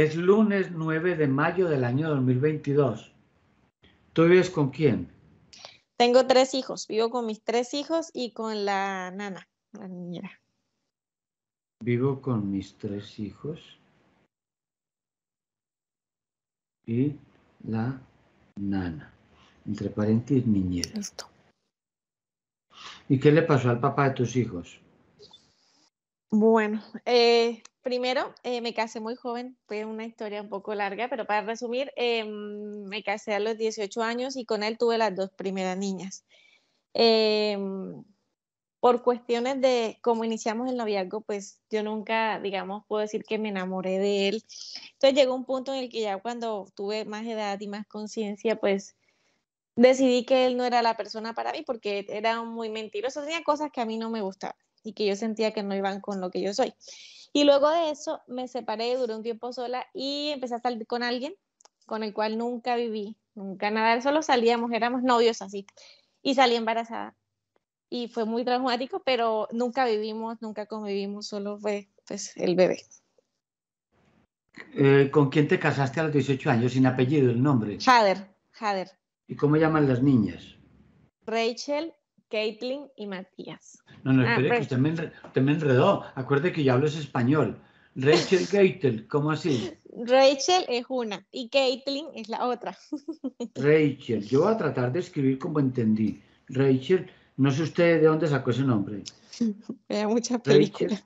Es lunes 9 de mayo del año 2022. ¿Tú vives con quién? Tengo tres hijos. Vivo con mis tres hijos y con la nana, la niñera. Vivo con mis tres hijos y la nana. Entre paréntesis, niñera. Listo. ¿Y qué le pasó al papá de tus hijos? Bueno, eh, primero eh, me casé muy joven, fue una historia un poco larga, pero para resumir, em, me casé a los 18 años y con él tuve las dos primeras niñas. Em, por cuestiones de cómo iniciamos el noviazgo, pues yo nunca, digamos, puedo decir que me enamoré de él. Entonces llegó un punto en el que ya cuando tuve más edad y más conciencia, pues decidí que él no era la persona para mí porque era muy mentiroso, tenía cosas que a mí no me gustaban y que yo sentía que no iban con lo que yo soy. Y luego de eso me separé, duré un tiempo sola y empecé a salir con alguien con el cual nunca viví, nunca nada, solo salíamos, éramos novios así. Y salí embarazada. Y fue muy traumático, pero nunca vivimos, nunca convivimos, solo fue pues el bebé. Eh, ¿Con quién te casaste a los 18 años? Sin apellido, el nombre. Jader, Jader. ¿Y cómo llaman las niñas? Rachel, Caitlin y Matías. No, no, Ah, espere, que usted me, usted me enredó. Acuerde que yo hablo es español. Rachel Gatel, ¿cómo así? Rachel es una y Caitlin es la otra. Rachel. Yo voy a tratar de escribir como entendí. Rachel, no sé usted de dónde sacó ese nombre. Vea muchas Rachel. películas.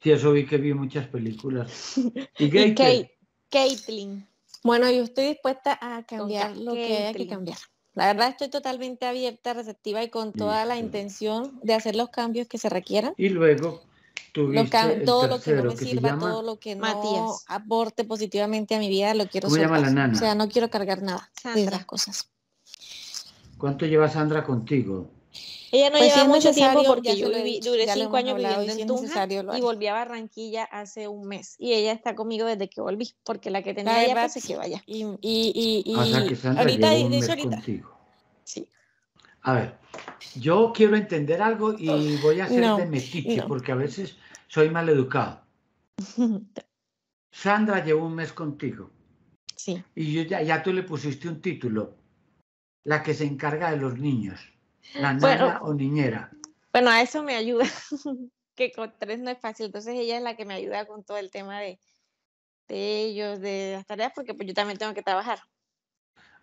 Sí, eso vi que vi muchas películas. Y Y Gatel. Kate, Caitlin. Bueno, yo estoy dispuesta a cambiar Ca- lo que haya que cambiar. La verdad estoy totalmente abierta, receptiva y con toda la intención de hacer los cambios que se requieran. Y luego tuviste el todo lo que no me que sirva, llama- todo lo que no Matías. aporte positivamente a mi vida, lo quiero ¿Cómo llama soltar. la nana? O sea, no quiero cargar nada de Sandra. esas cosas. ¿Cuánto lleva Sandra contigo? Ella no Pues lleva mucho tiempo porque yo viví- dicho, duré cinco años hablado, viviendo si en Tunja y volví a Barranquilla hace un mes. Y ella está conmigo desde que volví, porque la que tenía La allá verdad, pues se quedó allá. Y, y, y, O sea que Sandra ahorita, un de mes hecho, ahorita. contigo. Sí. A ver, yo quiero entender algo y voy a ser No, de metiche no. porque a veces soy mal educado. Sandra llevó un mes contigo Sí. y yo ya, ya tú le pusiste un título, la que se encarga de los niños, la Bueno. nana o niñera. Bueno, a eso me ayuda, que con tres no es fácil. Entonces ella es la que me ayuda con todo el tema de, de ellos, de las tareas, porque pues yo también tengo que trabajar.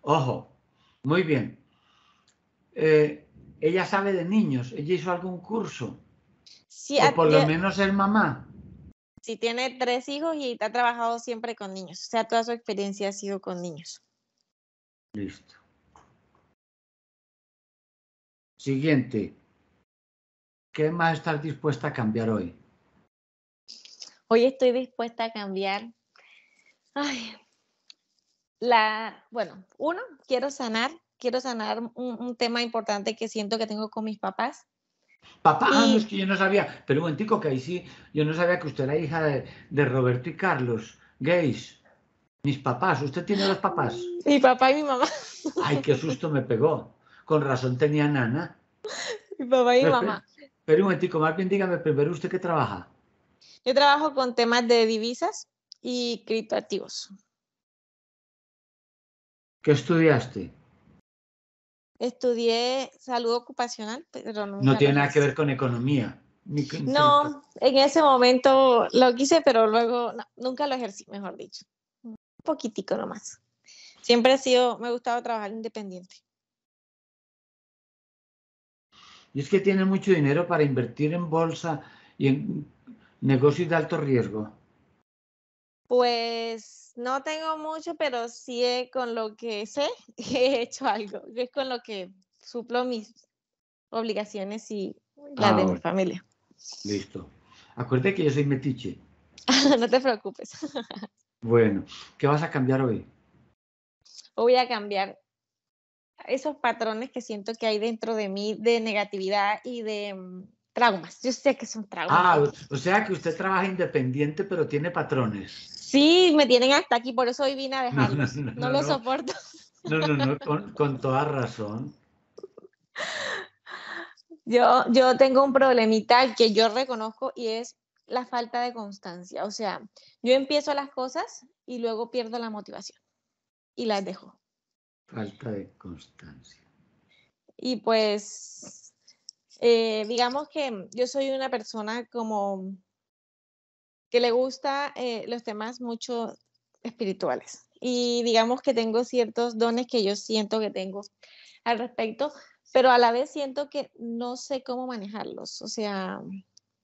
Ojo, muy bien. Eh, ella sabe de niños, ella hizo algún curso, Sí, o a- por lo tie- menos es mamá. sí tiene tres hijos y ha trabajado siempre con niños. O sea, toda su experiencia ha sido con niños. Listo. Siguiente. ¿Qué más estás dispuesta a cambiar hoy? Hoy estoy dispuesta a cambiar. Ay, la, bueno, uno, quiero sanar, quiero sanar un, un tema importante que siento que tengo con mis papás. Papá, ah, no, es que yo no sabía, pero un momentico que ahí sí, yo no sabía que usted era hija de, de Roberto y Carlos, gays, mis papás, usted tiene dos papás. Mi papá y mi mamá. Ay, qué susto me pegó. Con razón tenía nana. Mi papá y mi mamá. Pero un momentico, más bien dígame primero usted qué trabaja. Yo trabajo con temas de divisas y criptoactivos. ¿Qué estudiaste? Estudié salud ocupacional, pero No lo tiene nada que ver con economía. ni con- No, en ese momento lo quise, pero luego no, nunca lo ejercí, mejor dicho. Un poquitico nomás. Siempre he sido, me ha gustado trabajar independiente. Y es que tiene mucho dinero para invertir en bolsa y en negocios de alto riesgo. Pues no tengo mucho, pero sí he- con lo que sé he hecho algo. Es con lo que suplo mis obligaciones y las Ah, de mi familia. Listo. Acuérdate que yo soy metiche. no te preocupes. Bueno, ¿qué vas a cambiar hoy? Voy a cambiar esos patrones que siento que hay dentro de mí de negatividad y de mm, traumas. Yo sé que son traumas. Ah, o sea que usted trabaja independiente, pero tiene patrones. Sí, me tienen hasta aquí, por eso hoy vine a no, dejarlos. no, No, no, lo soporto. No, no, no, con, con toda razón. Yo, yo tengo un problemita que yo reconozco y es la falta de constancia. O sea, yo empiezo las cosas y luego pierdo la motivación y las dejo. Falta de constancia. Y pues, eh, digamos que yo soy una persona como que le gusta eh, los temas mucho espirituales. Y digamos que tengo ciertos dones que yo siento que tengo al respecto, pero a la vez siento que no sé cómo manejarlos. O sea,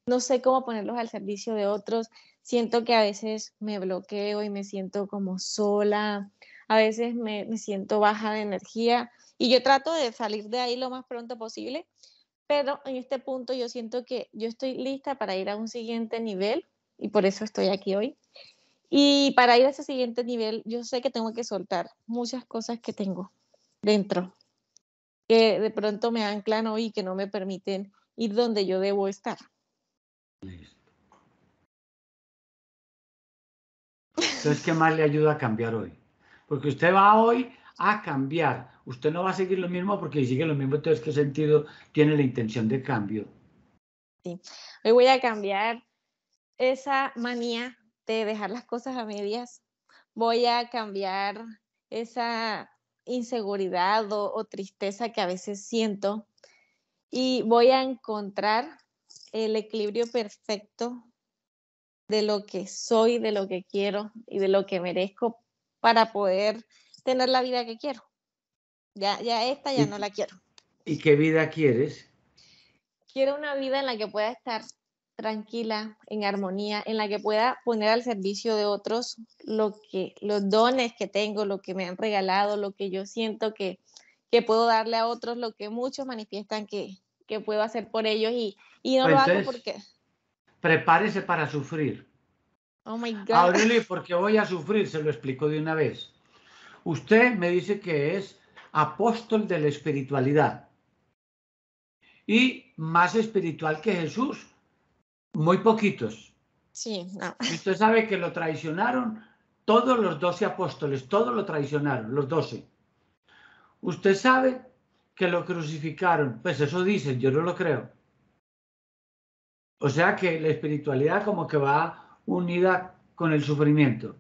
no sé cómo ponerlos al servicio de otros. Siento que a veces me bloqueo y me siento como sola, a veces me, me siento baja de energía y yo trato de salir de ahí lo más pronto posible, pero en este punto yo siento que yo estoy lista para ir a un siguiente nivel y por eso estoy aquí hoy. Y para ir a ese siguiente nivel, yo sé que tengo que soltar muchas cosas que tengo dentro, que de pronto me anclan hoy y que no me permiten ir donde yo debo estar. Entonces, ¿qué más le ayuda a cambiar hoy? Porque usted va hoy a cambiar. Usted no va a seguir lo mismo porque si sigue lo mismo, entonces, ¿qué sentido tiene la intención de cambio? Sí, hoy voy a cambiar esa manía de dejar las cosas a medias. Voy a cambiar esa inseguridad o tristeza que a veces siento y voy a encontrar el equilibrio perfecto de lo que soy, de lo que quiero y de lo que merezco para poder tener la vida que quiero. Ya, ya esta ya ¿Y- no la quiero. ¿Y qué vida quieres? Quiero una vida en la que pueda estar tranquila, en armonía, en la que pueda poner al servicio de otros lo que, los dones que tengo, lo que me han regalado, lo que yo siento que, que puedo darle a otros, lo que muchos manifiestan que, que puedo hacer por ellos y, y no Pues lo hago entonces- porque, Prepárese para sufrir. Oh my God, Aurelio, porque voy a sufrir, se lo explico de una vez. Usted me dice que es apóstol de la espiritualidad y más espiritual que Jesús. Muy poquitos. sí, no, usted sabe que lo traicionaron todos los doce apóstoles, todos lo traicionaron, los doce. Usted sabe que lo crucificaron, pues eso dicen, yo no lo creo. O sea que la espiritualidad como que va unida con el sufrimiento.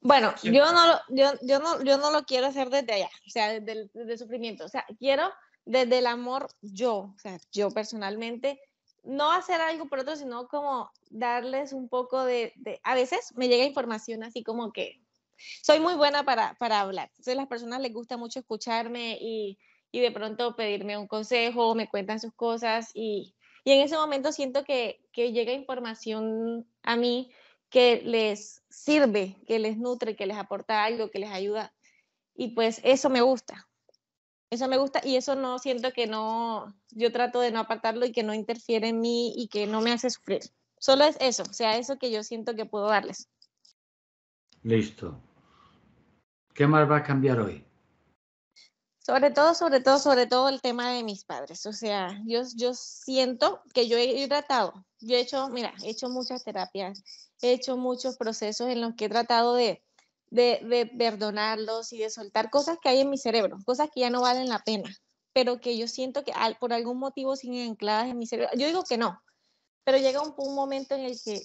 Bueno, Sí. yo no, lo- yo, yo, no, yo no lo quiero hacer desde allá, o sea, desde el, desde el sufrimiento. O sea, quiero desde el amor yo, o sea, yo personalmente, no hacer algo por otros, sino como darles un poco de, de- A veces me llega información así como que soy muy buena para, para hablar. Entonces, a las personas les gusta mucho escucharme y, y de pronto pedirme un consejo, me cuentan sus cosas y, y en ese momento siento que, que llega información a mí que les sirve, que les nutre, que les aporta algo, que les ayuda. Y pues eso me gusta. Eso me gusta y eso no siento que no, yo trato de no apartarlo y que no interfiere en mí y que no me hace sufrir. Solo es eso, o sea, eso que yo siento que puedo darles. Listo. ¿Qué más va a cambiar hoy? Sobre todo, sobre todo, sobre todo el tema de mis padres. O sea, yo, yo siento que yo he, tratado, yo he hecho, mira, he hecho muchas terapias, he hecho muchos procesos en los que he tratado de, de, de perdonarlos y de soltar cosas que hay en mi cerebro, cosas que ya no valen la pena, pero que yo siento que por algún motivo siguen ancladas en mi cerebro. Yo digo que no, pero llega un, un momento en el que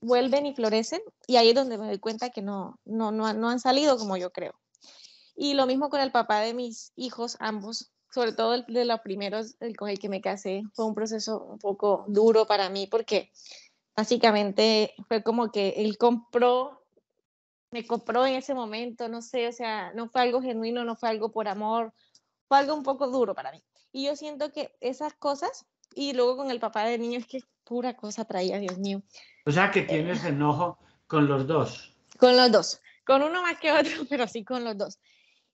vuelven y florecen y ahí es donde me doy cuenta que no, no, no, no han salido como yo creo. Y lo mismo con el papá de mis hijos, ambos, sobre todo el de los primeros, el con el que me casé, fue un proceso un poco duro para mí porque básicamente fue como que él compró, me compró en ese momento, no sé, o sea, no fue algo genuino, no fue algo por amor, fue algo un poco duro para mí. Y yo siento que esas cosas, y luego con el papá de niño, es que pura cosa traía, Dios mío, O sea que tienes enojo con los dos. con los dos, con uno más que otro, pero sí con los dos.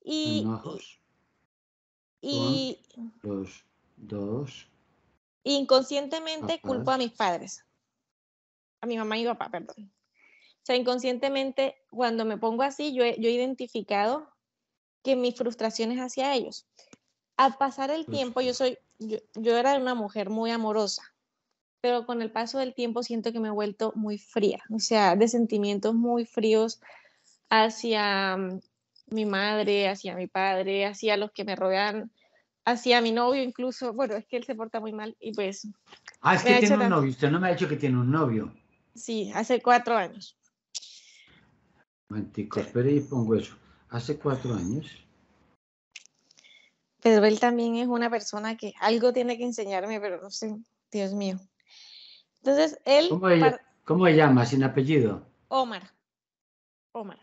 Y, Enojos. y, Los dos. inconscientemente culpo a mis padres, a mi mamá y mi papá, perdón. O sea, inconscientemente, cuando me pongo así, yo he, yo he identificado que mis frustraciones hacia ellos. Al pasar el Pues tiempo, yo soy, yo, yo era una mujer muy amorosa, pero con el paso del tiempo siento que me he vuelto muy fría, o sea, de sentimientos muy fríos hacia mi madre, hacia mi padre, hacia los que me rodean, hacia mi novio incluso, bueno, es que él se porta muy mal y pues... Ah, es que tiene un tan- novio. Usted no me ha dicho que tiene un novio. Sí, hace cuatro años. Momentico, espere y pongo eso. Hace cuatro años. Pero él también es una persona que algo tiene que enseñarme, pero no sé, Dios mío. Entonces, él, ¿Cómo, ella, par- ¿Cómo se llama? Sin apellido. Omar, Omar,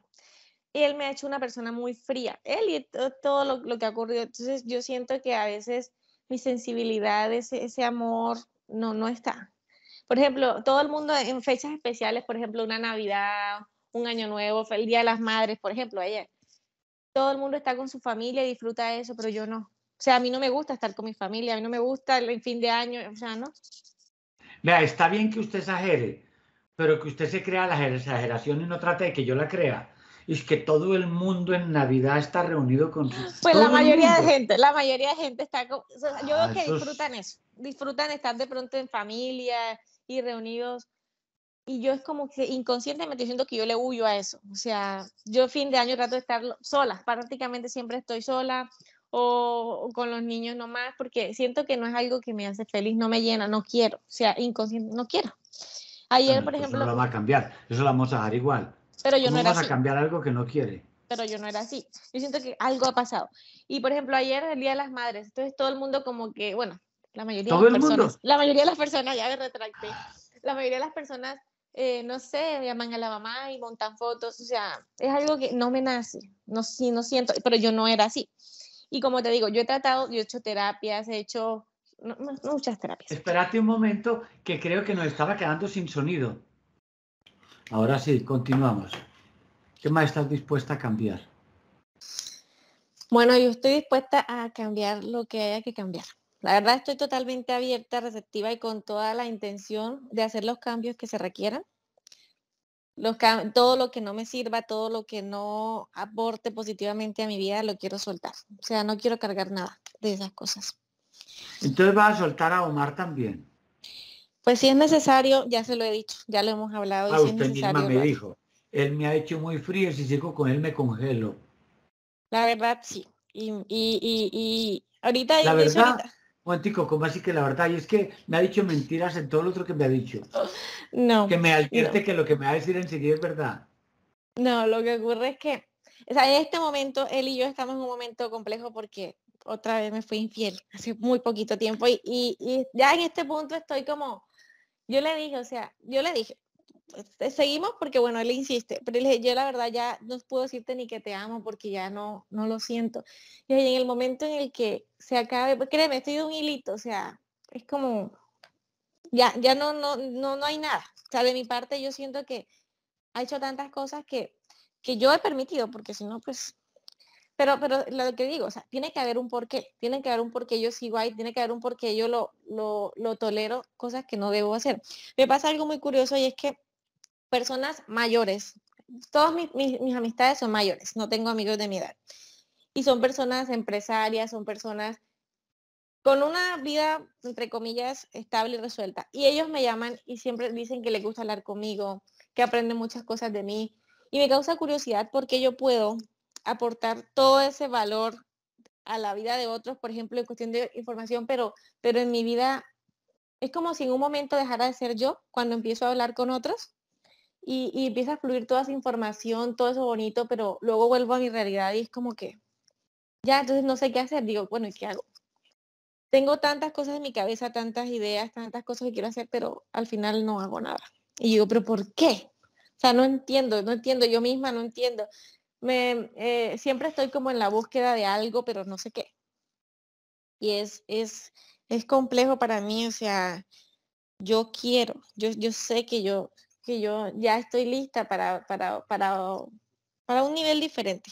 él me ha hecho una persona muy fría, él y to- todo lo, lo que ha ocurrido. Entonces, yo siento que a veces mi sensibilidad, ese, ese amor, no, no está. Por ejemplo, todo el mundo en fechas especiales, por ejemplo, una Navidad, un Año Nuevo, el Día de las Madres, por ejemplo, ayer. Todo el mundo está con su familia y disfruta eso, pero yo no. O sea, a mí no me gusta estar con mi familia, a mí no me gusta el fin de año, o sea, ¿no? Vea, está bien que usted exagere, pero que usted se crea la exageración y no trate de que yo la crea. Es que todo el mundo en Navidad está reunido con su... Pues la mayoría de gente, la mayoría de gente está con, o sea, yo Ah, veo que disfrutan eso, disfrutan estar de pronto en familia y reunidos. Y yo es como que inconscientemente siento que yo le huyo a eso. O sea, yo fin de año trato de estar sola, prácticamente siempre estoy sola o, o con los niños nomás, porque siento que no es algo que me hace feliz, no me llena, no quiero. O sea, inconsciente, no quiero. Ayer, Bueno, por pues ejemplo, Eso no lo va a cambiar, eso lo vamos a dejar igual. Pero yo ¿Cómo no era vas así. a cambiar algo que no quiere? pero yo no era así. Yo siento que algo ha pasado. Y por ejemplo, ayer el Día de las Madres, entonces todo el mundo como que, bueno, la mayoría ¿Todo de las el mundo? personas, la mayoría de las personas, ya me retracté, la mayoría de las personas, eh, no sé, llaman a la mamá y montan fotos, o sea, es algo que no me nace, no, sí, no siento, pero yo no era así. Y como te digo, yo he tratado, yo he hecho terapias, he hecho no- no- muchas terapias. Espérate un momento, que creo que nos estaba quedando sin sonido. Ahora sí, continuamos. ¿Qué más estás dispuesta a cambiar? Bueno, yo estoy dispuesta a cambiar lo que haya que cambiar. La verdad estoy totalmente abierta, receptiva y con toda la intención de hacer los cambios que se requieran. Los todo lo que no me sirva, todo lo que no aporte positivamente a mi vida, lo quiero soltar. O sea, no quiero cargar nada de esas cosas. Entonces vas a soltar a Omar también. Pues si es necesario, ya se lo he dicho, ya lo hemos hablado y Ah, si es usted misma necesario. me lo haré. dijo. Él me ha hecho muy frío, si sigo con él me congelo. La verdad, sí. Y, y, y, y ahorita, La verdad, ahorita- ¿cómo así que la verdad? Y es que me ha dicho mentiras en todo lo otro que me ha dicho. no. Que me advierte que lo que me va a decir enseguida es verdad. No, lo que ocurre es que, o sea, en este momento, él y yo estamos en un momento complejo porque otra vez me fui infiel hace muy poquito tiempo y, y- y ya en este punto estoy como, yo le dije, o sea, yo le dije, seguimos porque bueno, él insiste, pero dije, yo la verdad ya no puedo decirte ni que te amo porque ya no, no lo siento. Y en el momento en el que se acabe, pues créeme, estoy de un hilito, o sea, es como, ya, ya no, no, no, no hay nada. O sea, de mi parte yo siento que ha hecho tantas cosas que, que yo he permitido, porque si no, pues... Pero, pero lo que digo, o sea, tiene que haber un porqué, tiene que haber un porqué yo sigo ahí, tiene que haber un porqué yo lo, lo, lo tolero, cosas que no debo hacer. Me pasa algo muy curioso y es que personas mayores, todas mis, mis, mis amistades son mayores, no tengo amigos de mi edad. Y son personas empresarias, son personas con una vida, entre comillas, estable y resuelta. Y ellos me llaman y siempre dicen que les gusta hablar conmigo, que aprenden muchas cosas de mí. Y me causa curiosidad porque yo puedo aportar todo ese valor a la vida de otros, por ejemplo, en cuestión de información, pero, pero en mi vida es como si en un momento dejara de ser yo cuando empiezo a hablar con otros y, y empieza a fluir toda esa información, todo eso bonito, pero luego vuelvo a mi realidad y es como que ya, entonces no sé qué hacer. Digo, bueno, ¿y qué hago? Tengo tantas cosas en mi cabeza, tantas ideas, tantas cosas que quiero hacer, pero al final no hago nada. Y digo, ¿pero por qué? O sea, no entiendo, no entiendo, yo misma no entiendo. Me, eh, siempre estoy como en la búsqueda de algo, pero no sé qué. Y es, es, es complejo para mí, o sea, yo quiero, yo, yo sé que yo, que yo ya estoy lista para, para, para, para un nivel diferente.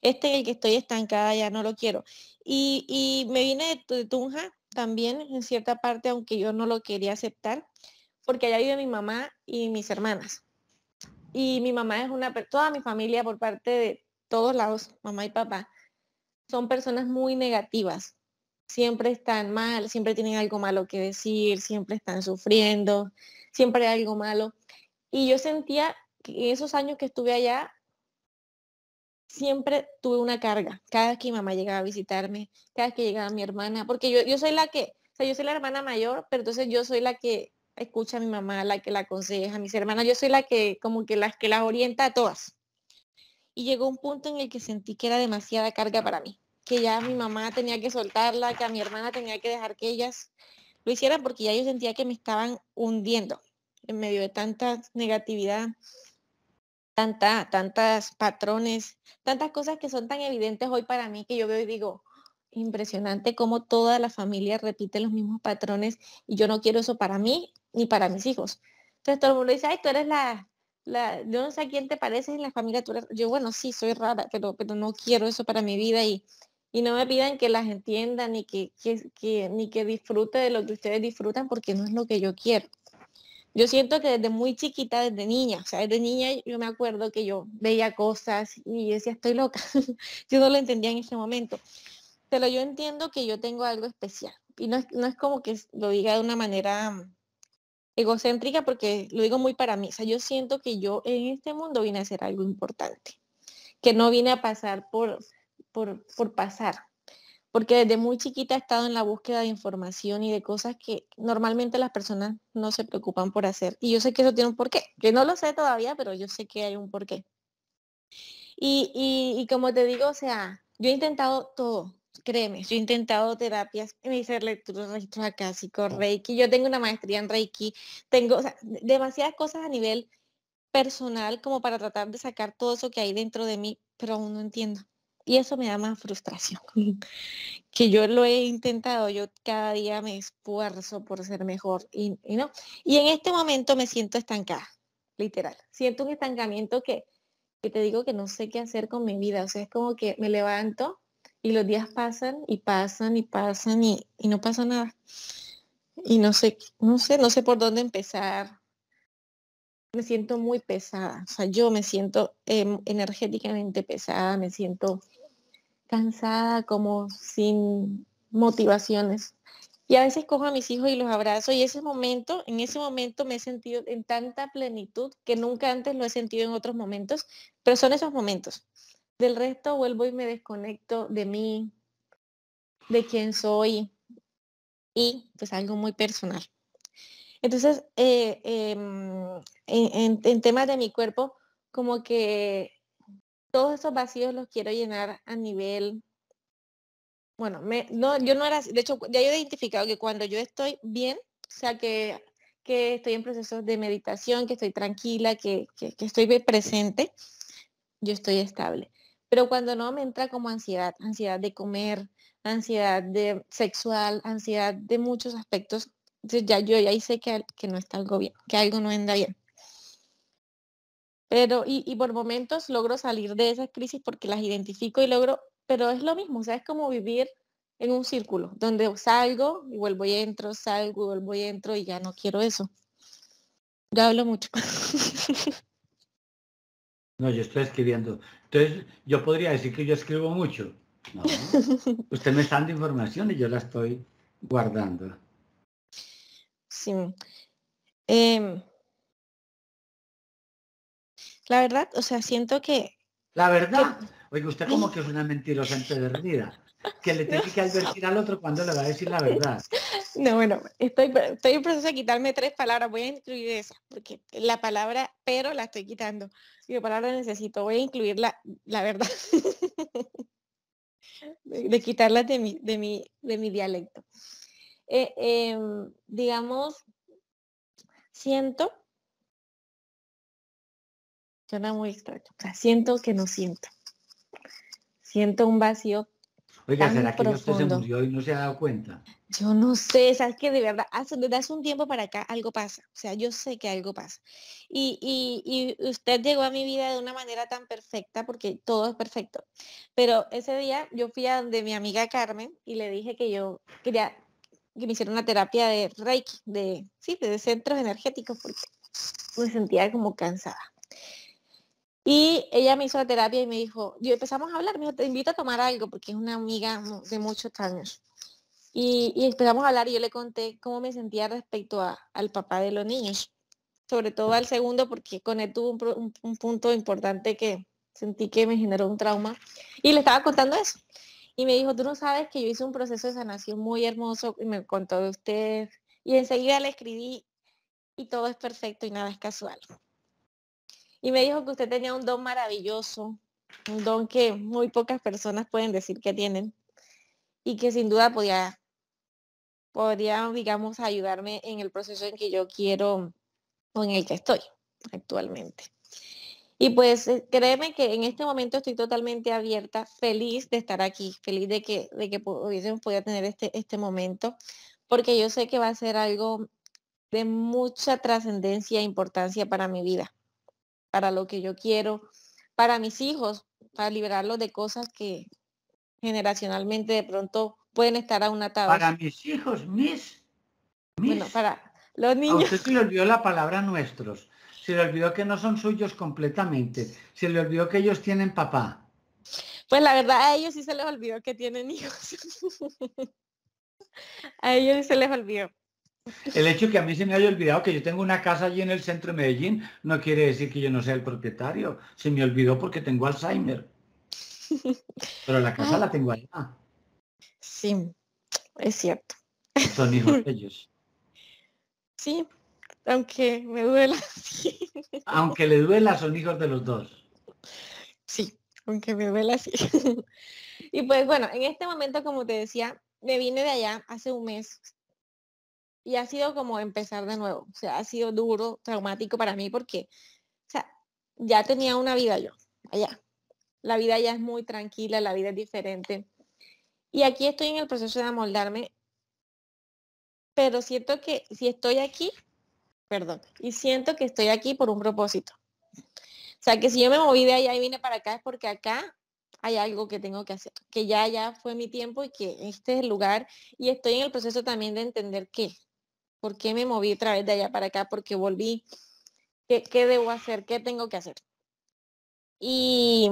Este en el que estoy estancada ya no lo quiero. Y, y me vine de, de Tunja también, en cierta parte, aunque yo no lo quería aceptar, porque allá vive mi mamá y mis hermanas. Y mi mamá es una, toda mi familia por parte de todos lados, mamá y papá, son personas muy negativas. Siempre están mal, siempre tienen algo malo que decir, siempre están sufriendo, siempre hay algo malo. Y yo sentía que en esos años que estuve allá, siempre tuve una carga. Cada vez que mi mamá llegaba a visitarme, cada vez que llegaba mi hermana, porque yo, yo soy la que, o sea, yo soy la hermana mayor, pero entonces yo soy la que escucha a mi mamá, la que la aconseja, a mis hermanas, yo soy la que como que las que las orienta a todas. Y llegó un punto en el que sentí que era demasiada carga para mí, que ya mi mamá tenía que soltarla, que a mi hermana tenía que dejar que ellas lo hicieran porque ya yo sentía que me estaban hundiendo en medio de tanta negatividad, tanta, tantas patrones, tantas cosas que son tan evidentes hoy para mí que yo veo y digo, impresionante cómo toda la familia repite los mismos patrones y yo no quiero eso para mí ni para mis hijos. Entonces todo el mundo dice, ay, tú eres la, la yo no sé a quién te pareces en la familia, tú eres, yo bueno, sí, soy rara, pero, pero no quiero eso para mi vida y, y no me pidan que las entiendan ni que, que, ni que disfrute de lo que ustedes disfrutan porque no es lo que yo quiero. Yo siento que desde muy chiquita, desde niña, o sea, desde niña yo me acuerdo que yo veía cosas y decía, estoy loca. yo no lo entendía en ese momento. Pero yo entiendo que yo tengo algo especial. Y no es, no es como que lo diga de una manera mm, egocéntrica porque lo digo muy para mí. O sea, yo siento que yo en este mundo vine a hacer algo importante, que no vine a pasar por, por, por pasar, porque desde muy chiquita he estado en la búsqueda de información y de cosas que normalmente las personas no se preocupan por hacer. Y yo sé que eso tiene un porqué, que no lo sé todavía, pero yo sé que hay un porqué. Y, y, y como te digo, o sea, yo he intentado todo, créeme, yo he intentado terapias, me hice lecturas, registros acásicos, Reiki, yo tengo una maestría en Reiki, tengo demasiadas cosas a nivel personal como para tratar de sacar todo eso que hay dentro de mí, pero aún no entiendo. Y eso me da más frustración, que yo lo he intentado, yo cada día me esfuerzo por ser mejor y, no. Y en este momento me siento estancada, literal. Siento un estancamiento que, que te digo que no sé qué hacer con mi vida. O sea, es como que me levanto y los días pasan y pasan y pasan y, no pasa nada. Y no sé, no sé, no sé por dónde empezar, me siento muy pesada, o sea, yo me siento em, energéticamente pesada, me siento cansada, como sin motivaciones. Y a veces cojo a mis hijos y los abrazo y ese momento, en ese momento me he sentido en tanta plenitud que nunca antes lo he sentido en otros momentos, pero son esos momentos. Del resto vuelvo y me desconecto de mí, de quién soy y pues algo muy personal. Entonces, eh, em, en, temas de mi cuerpo, como que todos esos vacíos los quiero llenar a nivel, bueno, no, yo no era, de hecho, ya yo he identificado que cuando yo estoy bien, o sea, que, que estoy en procesos de meditación, que estoy tranquila, que, que, que estoy presente, yo estoy estable. Pero cuando no, me entra como ansiedad, ansiedad de comer, ansiedad de sexual, ansiedad de muchos aspectos entonces ya yo ya sé que, que no está algo bien, que algo no anda bien. Pero, y, por momentos logro salir de esas crisis porque las identifico y logro, pero es lo mismo, o sea, es como vivir en un círculo, donde salgo y vuelvo y entro, salgo y vuelvo y entro y ya no quiero eso. Yo hablo mucho. No, yo estoy escribiendo. Entonces, yo podría decir que yo escribo mucho. No. Usted me está dando información y yo la estoy guardando. Sí. Em, la verdad, o sea, siento que... La verdad, oye, usted como que es una mentirosa empedernida, que le tiene que advertir al otro cuando le va a decir la verdad. No, bueno, estoy, estoy en proceso de quitarme tres palabras, voy a incluir esa, porque la palabra pero la estoy quitando. Y la palabra necesito, voy a incluir la, la verdad. de, quitarla de mi, de mi, de mi dialecto. Eh, em, digamos, siento, suena muy extraño, siento que no siento. Siento un vacío. Oiga, ¿será que usted se murió y no se ha dado cuenta? Yo no sé, sabes que de verdad, hace, desde hace un tiempo para acá algo pasa, o sea, yo sé que algo pasa. Y, y, y, usted llegó a mi vida de una manera tan perfecta, porque todo es perfecto. Pero ese día yo fui a donde mi amiga Carmen y le dije que yo quería que me hicieron una terapia de Reiki, de, sí, de centros energéticos, porque me sentía como cansada. Y ella me hizo la terapia y me dijo, yo empezamos a hablar, me dijo, te invito a tomar algo, porque es una amiga de muchos años. Y, y empezamos a hablar y yo le conté cómo me sentía respecto a, al papá de los niños, sobre todo al segundo, porque con él tuvo un, un, punto importante que, sentí que me generó un trauma y le estaba contando eso. Y me dijo, tú no sabes que yo hice un proceso de sanación muy hermoso y me contó de usted. Y enseguida le escribí y todo es perfecto y nada es casual. Y me dijo que usted tenía un don maravilloso, un don que muy pocas personas pueden decir que tienen y que sin duda podía, podría, digamos, ayudarme en el proceso en que yo quiero o en el que estoy actualmente. Y pues eh, créeme que en este momento estoy totalmente abierta, feliz de estar aquí, feliz de que, de que tener este, este momento, porque yo sé que va a ser algo de mucha trascendencia e importancia para mi vida, para lo que yo quiero, para mis hijos, para liberarlos de cosas que generacionalmente de pronto pueden estar a una tabla. Para mis hijos, mis, mis. Bueno, para los niños. A usted se le olvidó la palabra nuestros. Se le olvidó que no son suyos completamente. Se le olvidó que ellos tienen papá. Pues la verdad a ellos sí se les olvidó que tienen hijos. a ellos sí se les olvidó. El hecho que a mí se me haya olvidado que yo tengo una casa allí en el centro de Medellín no quiere decir que yo no sea el propietario. Se me olvidó porque tengo Alzheimer. Pero la casa la tengo allá. Sí, es cierto. Son hijos de ellos. Sí, aunque me duela. Aunque le duela, son hijos de los dos. Sí, aunque me duela, sí. Y pues bueno, en este momento, como te decía, me vine de allá hace un mes y ha sido como empezar de nuevo. O sea, ha sido duro, traumático para mí porque, o sea, ya tenía una vida yo allá. La vida ya es muy tranquila, la vida es diferente. Y aquí estoy en el proceso de amoldarme, pero siento que si estoy aquí, perdón, y siento que estoy aquí por un propósito. O sea, que si yo me moví de allá y vine para acá es porque acá hay algo que tengo que hacer, que ya ya fue mi tiempo y que este es el lugar y estoy en el proceso también de entender qué, por qué me moví otra vez de allá para acá, porque volví, qué, qué debo hacer, qué tengo que hacer. Y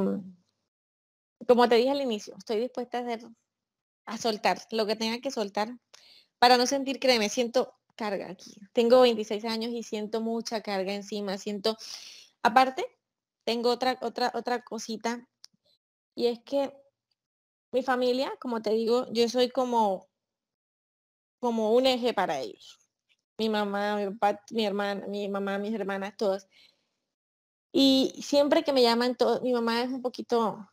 como te dije al inicio, estoy dispuesta a hacer, a soltar lo que tenga que soltar para no sentir que me siento carga aquí. Tengo 26 años y siento mucha carga encima, siento, aparte, tengo otra, otra, otra cosita, y es que mi familia, como te digo, yo soy como, como un eje para ellos. Mi mamá, mi papá, mi hermana, mi mamá, mis hermanas, todas. Y siempre que me llaman, todo, mi mamá es un poquito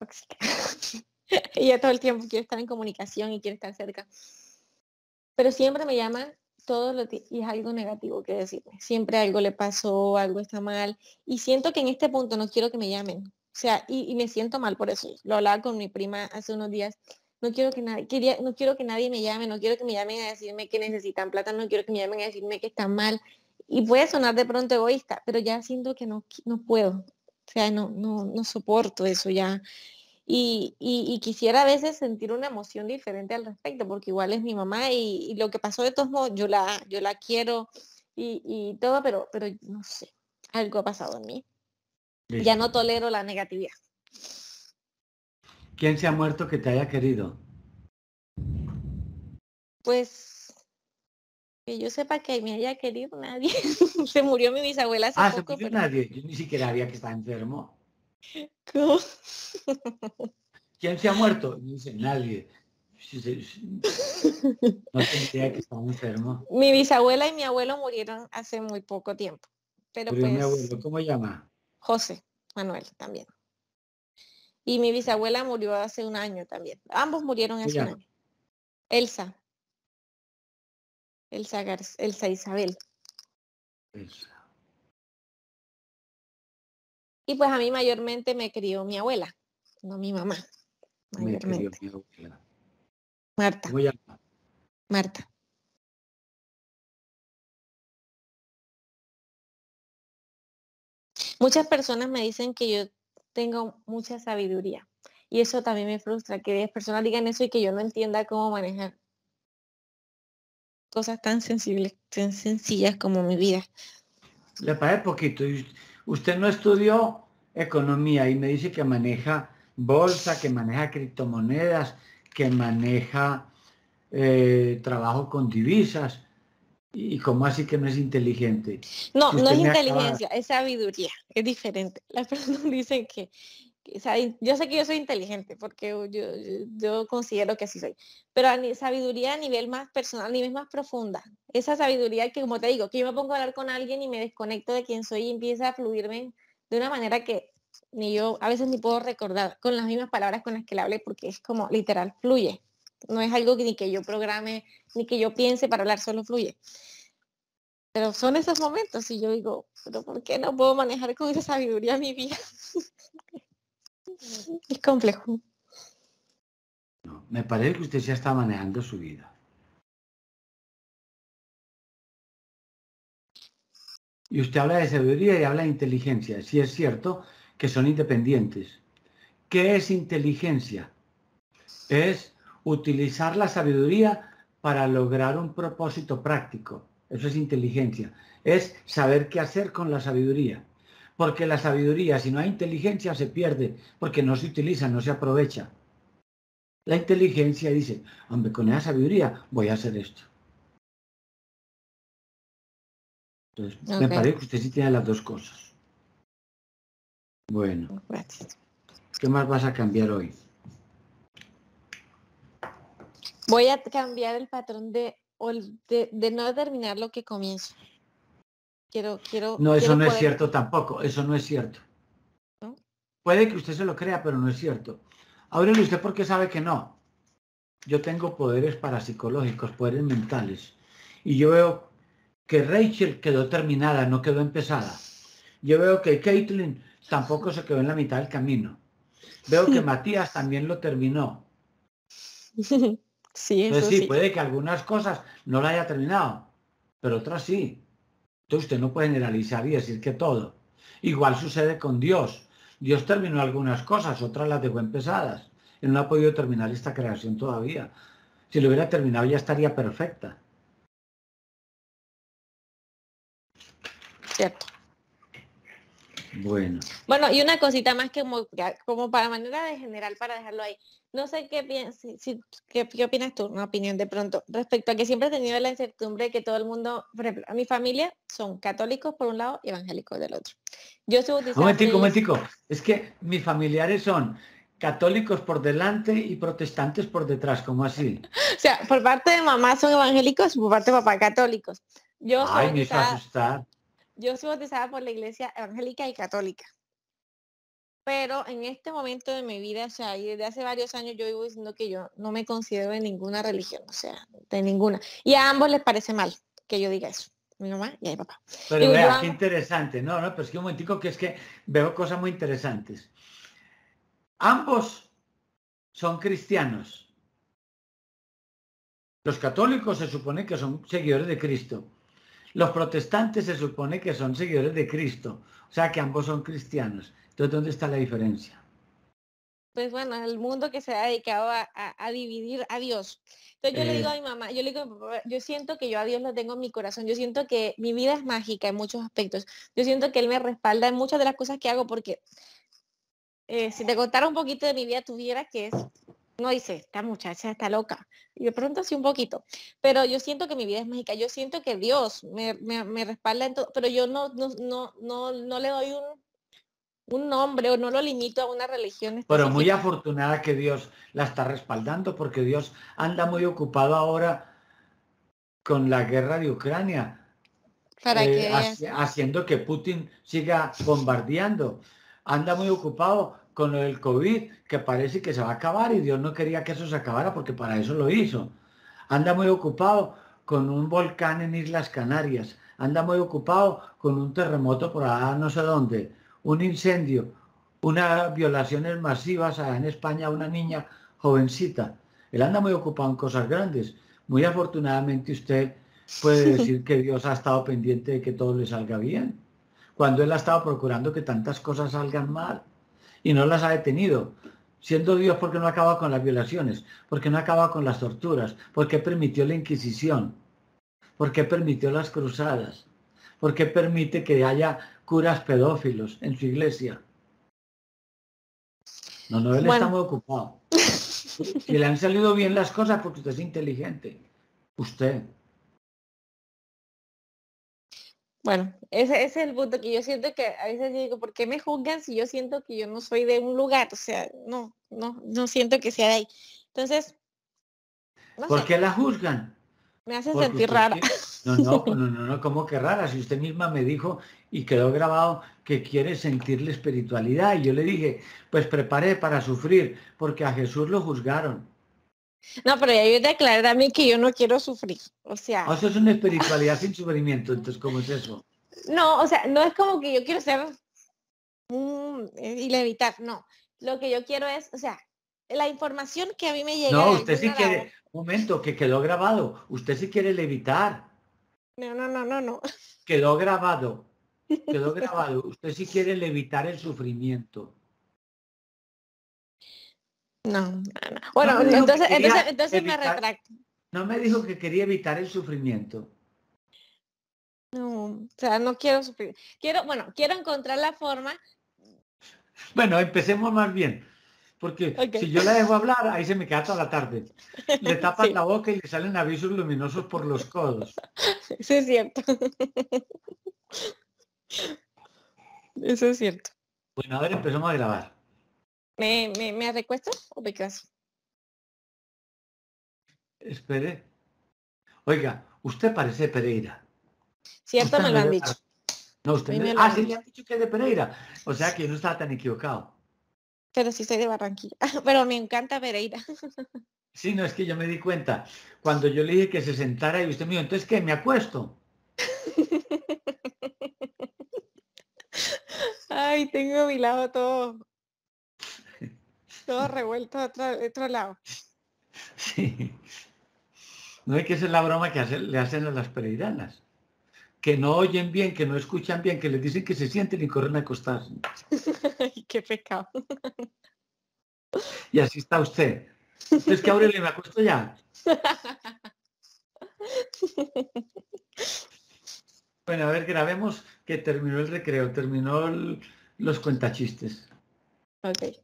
Ella todo el tiempo quiere estar en comunicación y quiere estar cerca. Pero siempre me llama todos los días y es algo negativo que decirme. Siempre algo le pasó, algo está mal. Y siento que en este punto no quiero que me llamen. O sea, y, me siento mal por eso. Lo hablaba con mi prima hace unos días. No quiero que nadie, quería, no quiero que nadie me llame, no quiero que me llamen a decirme que necesitan plata, no quiero que me llamen a decirme que están mal. Y puede sonar de pronto egoísta, pero ya siento que no, no puedo. O sea, no, no, no soporto eso ya. Y, y, quisiera a veces sentir una emoción diferente al respecto, porque igual es mi mamá y, lo que pasó de todos modos, yo la, yo la quiero y, todo, pero, pero no sé, algo ha pasado en mí. Ya no tolero la negatividad. ¿Quién se ha muerto que te haya querido? Pues que yo sepa que me haya querido nadie. se murió mi bisabuela hace ah, poco. se murió nadie. Yo ni siquiera había que estar enfermo. ¿Cómo? ¿Quién se ha muerto? No dice nadie. No tendría que estar enfermo. Mi bisabuela y mi abuelo murieron hace muy poco tiempo. Pero pues, mi abuelo, ¿cómo llama? José Manuel también. Y mi bisabuela murió hace un año también. Ambos murieron hace un año. Elsa. Elsa, Elsa Isabel. Y pues a mí mayormente me crió mi abuela, no mi mamá. Mayormente. Mi abuela. Marta. Marta. Muchas personas me dicen que yo tengo mucha sabiduría y eso también me frustra, que 10 personas digan eso y que yo no entienda cómo manejar cosas tan sensibles, tan sencillas como mi vida. Le parece poquito. Usted no estudió economía y me dice que maneja bolsa, que maneja criptomonedas, que maneja eh, trabajo con divisas. ¿Y cómo así que no es inteligente? No, no es inteligencia, es sabiduría, es diferente. Las personas dicen que, yo sé que yo soy inteligente porque yo, yo, considero que así soy, pero a sabiduría a nivel más personal, a nivel más profunda. Esa sabiduría que, como te digo, que yo me pongo a hablar con alguien y me desconecto de quién soy y empieza a fluirme de una manera que ni yo a veces ni puedo recordar con las mismas palabras con las que le hablé porque es como literal, fluye. No es algo que ni que yo programe, ni que yo piense para hablar, solo fluye. Pero son esos momentos y yo digo, pero ¿por qué no puedo manejar con esa sabiduría mi vida? es complejo. me parece que usted ya está manejando su vida. Y usted habla de sabiduría y habla de inteligencia. Si es cierto que son independientes. ¿Qué es inteligencia? Es utilizar la sabiduría para lograr un propósito práctico. Eso es inteligencia. Es saber qué hacer con la sabiduría. Porque la sabiduría, si no hay inteligencia, se pierde, porque no se utiliza, no se aprovecha. La inteligencia dice, hombre, con esa sabiduría voy a hacer esto. Entonces, me parece que usted sí tiene las dos cosas. Bueno. ¿Qué más vas a cambiar hoy? Voy a cambiar el patrón de, de, no terminar lo que comienzo. Quiero, quiero. No, eso no es cierto tampoco. Eso no es cierto. Puede que usted se lo crea, pero no es cierto. Ábrele usted porque sabe que no. Yo tengo poderes parapsicológicos, poderes mentales. Y yo veo que Rachel quedó terminada, no quedó empezada. Yo veo que Caitlin tampoco se quedó en la mitad del camino. Veo que Matías también lo terminó. Sí, eso sí, puede que algunas cosas no la haya terminado, pero otras sí. Entonces usted no puede generalizar y decir que todo. Igual sucede con Dios. Dios terminó algunas cosas, otras las dejó empezadas. Él no ha podido terminar esta creación todavía. Si lo hubiera terminado ya estaría perfecta. Cierto. Bueno. Bueno, y una cosita más que como, como para manera de general, para dejarlo ahí. No sé qué, si, qué, qué, opinas tú, una opinión de pronto, respecto a que siempre he tenido la incertidumbre de que todo el mundo, por ejemplo, a mi familia son católicos por un lado y evangélicos del otro. Yo soy bautizada. Un momentico, un momentico. Es que mis familiares son católicos por delante y protestantes por detrás, ¿cómo así? o sea, por parte de mamá son evangélicos, por parte de papá católicos. Yo Ay, me hizo asustar. Yo soy bautizada por la iglesia evangélica y católica pero en este momento de mi vida, o sea, y desde hace varios años yo vivo diciendo que yo no me considero de ninguna religión, o sea, de ninguna. Y a ambos les parece mal que yo diga eso, mi mamá y a mi papá. Pero vea, qué interesante, no, no, pero es que un momentico que es que veo cosas muy interesantes. Ambos son cristianos. Los católicos se supone que son seguidores de Cristo. Los protestantes se supone que son seguidores de Cristo. O sea que ambos son cristianos. Entonces, ¿dónde está la diferencia? Pues bueno, el mundo que se ha dedicado a, dividir a Dios. Entonces yo le digo a mi mamá, yo le digo, yo siento que yo a Dios lo tengo en mi corazón, yo siento que mi vida es mágica en muchos aspectos, yo siento que Él me respalda en muchas de las cosas que hago porque eh, si te contara un poquito de mi vida, tuviera que es, no dice, esta muchacha está loca, y de pronto sí un poquito, pero yo siento que mi vida es mágica, yo siento que Dios me, me respalda en todo, pero yo no, no, no, no, no le doy un un nombre o no lo limito a una religión. Pero muy afortunada que Dios la está respaldando porque Dios anda muy ocupado ahora con la guerra de Ucrania. Para eh, haciendo que Putin siga bombardeando. Anda muy ocupado con el COVID, que parece que se va a acabar y Dios no quería que eso se acabara porque para eso lo hizo. Anda muy ocupado con un volcán en Islas Canarias. Anda muy ocupado con un terremoto por allá no sé dónde un incendio, unas violaciones masivas en España a una niña jovencita. Él anda muy ocupado en cosas grandes. Muy afortunadamente usted puede decir que Dios ha estado pendiente de que todo le salga bien. Cuando Él ha estado procurando que tantas cosas salgan mal y no las ha detenido. Siendo Dios porque no acaba con las violaciones, porque no acaba con las torturas, porque permitió la Inquisición, porque permitió las cruzadas, porque permite que haya curas pedófilos en su iglesia. No, no, él está muy ocupado. Y le han salido bien las cosas porque usted es inteligente. Usted. Bueno, ese, ese, es el punto que yo siento que a veces digo, ¿por qué me juzgan si yo siento que yo no soy de un lugar? O sea, no, no, no siento que sea de ahí. Entonces, ¿por qué la juzgan? Me hace sentir rara. No, no, no, no, no, ¿cómo que rara? Si usted misma me dijo y quedó grabado que quiere sentir la espiritualidad. Y yo le dije, pues prepare para sufrir, porque a Jesús lo juzgaron. No, pero ya yo declaré a mí que yo no quiero sufrir. O sea. O sea, es una espiritualidad sin sufrimiento. Entonces, ¿cómo es eso? No, o sea, no es como que yo quiero ser y levitar. No. Lo que yo quiero es, o sea, la información que a mí me llega. No, usted sí quiere, un momento, que quedó grabado. Usted sí quiere levitar. No, no, no, no, no. Quedó grabado. Quedó grabado. Usted sí quiere levitar el sufrimiento. No, Bueno, entonces, entonces, me retracto. No me dijo que quería evitar el sufrimiento. No, o sea, no quiero sufrir. Quiero, bueno, quiero encontrar la forma. Bueno, empecemos más bien. Porque si yo la dejo hablar, ahí se me queda toda la tarde. Le tapan la boca y le salen avisos luminosos por los codos. Eso es cierto. Eso es cierto. Bueno, a ver, empezamos a grabar. ¿Me, me, me recuesto o me caso? Espere. Oiga, usted parece Pereira. Cierto, me lo han dicho. No, usted me... Ah, sí, le han dicho que es de Pereira. O sea que no estaba tan equivocado. Pero sí soy de Barranquilla. Pero me encanta Pereira. Sí, no, es que yo me di cuenta. Cuando yo le dije que se sentara y usted me dijo, entonces ¿qué? ¿Me acuesto? Ay, tengo mi lado todo, todo revuelto a otro, lado. Sí. No hay que ser la broma que le hacen a las pereiranas. Que no oyen bien, que no escuchan bien, que les dicen que se sienten y corren a acostarse. Qué pecado. Y así está usted. Es que Aurelio me acuesto ya. Bueno, a ver, grabemos que terminó el recreo, terminó los cuentachistes. Ok.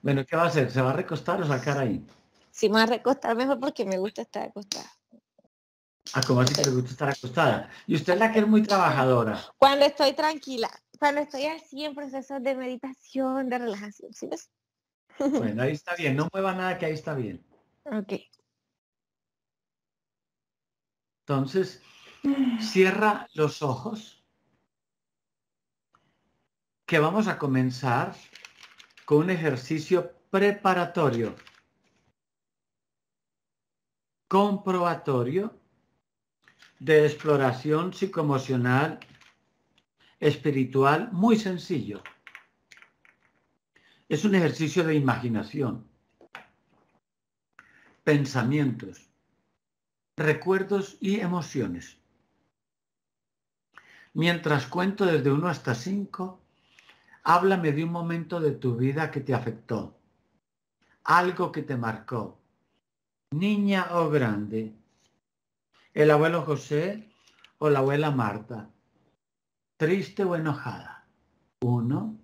Bueno, ¿qué va a hacer? ¿Se va a recostar o sacar ahí? Sí, me va a recostar mejor porque me gusta estar acostada. Ah, ¿cómo así que le gusta estar acostada? Y usted es la que es muy trabajadora. Cuando estoy tranquila, cuando estoy así en procesos de meditación, de relajación, ¿sí ves? Bueno, ahí está bien, no mueva nada que ahí está bien. Ok. Entonces, Cierra los ojos, que vamos a comenzar con un ejercicio preparatorio, comprobatorio de exploración psicoemocional espiritual muy sencillo. Es un ejercicio de imaginación, pensamientos, recuerdos y emociones. Mientras cuento desde uno hasta cinco, háblame de un momento de tu vida que te afectó, algo que te marcó, niña o grande, el abuelo José o la abuela Marta, triste o enojada. Uno.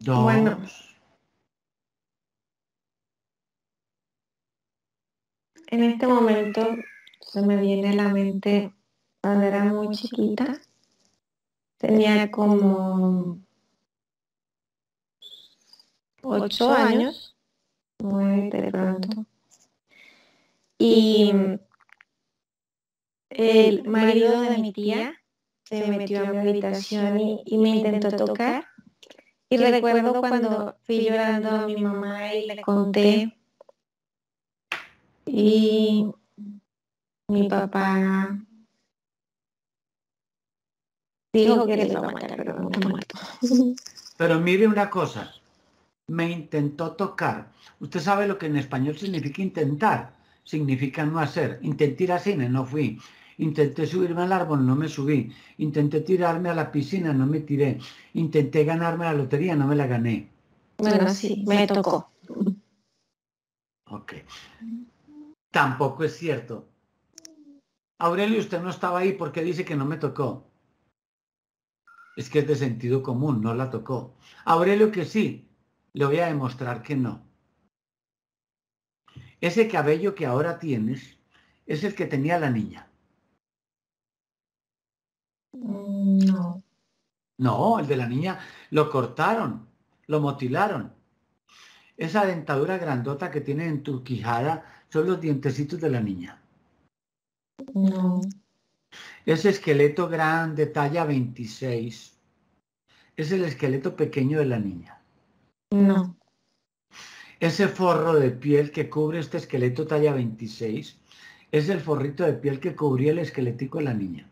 Dos. En este momento se me viene a la mente cuando era muy chiquita. Tenía como ocho años, nueve de pronto. Y el marido de mi tía se metió a mi habitación y, y me intentó tocar. Y recuerdo cuando fui llorando a mi mamá y le conté y mi papá dijo que a matar, pero no muerto. Pero mire una cosa, me intentó tocar. Usted sabe lo que en español significa intentar, significa no hacer. Intenté ir a cine, no fui. Intenté subirme al árbol, no me subí. Intenté tirarme a la piscina, no me tiré. Intenté ganarme la lotería, no me la gané. Bueno, sí, me tocó. Ok. Tampoco es cierto. Aurelio, usted no estaba ahí porque dice que no me tocó. Es que es de sentido común, no la tocó. Aurelio que sí, le voy a demostrar que no. Ese cabello que ahora tienes es el que tenía la niña. No. No, el de la niña lo cortaron, lo mutilaron. Esa dentadura grandota que tiene en tu quijada son los dientecitos de la niña. No. Ese esqueleto grande, talla 26, es el esqueleto pequeño de la niña. No. Ese forro de piel que cubre este esqueleto talla 26 es el forrito de piel que cubría el esquelético de la niña.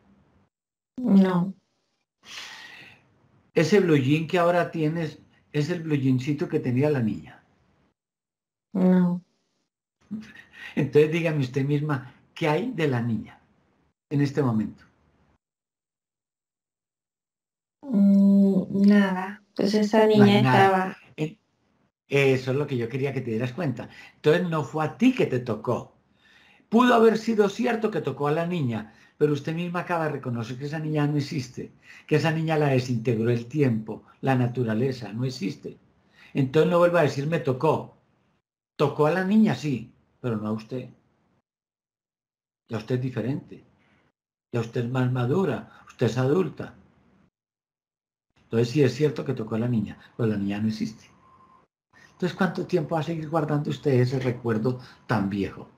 No. Ese blue jean que ahora tienes es el blue jeancito que tenía la niña. No. Entonces dígame usted misma, ¿qué hay de la niña en este momento? Mm, nada. Pues esa niña estaba. Eso es lo que yo quería que te dieras cuenta. Entonces no fue a ti que te tocó. Pudo haber sido cierto que tocó a la niña, pero usted misma acaba de reconocer que esa niña no existe, que esa niña la desintegró el tiempo, la naturaleza, no existe. Entonces no vuelva a decir me tocó. Tocó a la niña, sí, pero no a usted. Ya usted es diferente. Ya usted es más madura, usted es adulta. Entonces sí es cierto que tocó a la niña, pero la niña no existe. Entonces, ¿cuánto tiempo va a seguir guardando usted ese recuerdo tan viejo?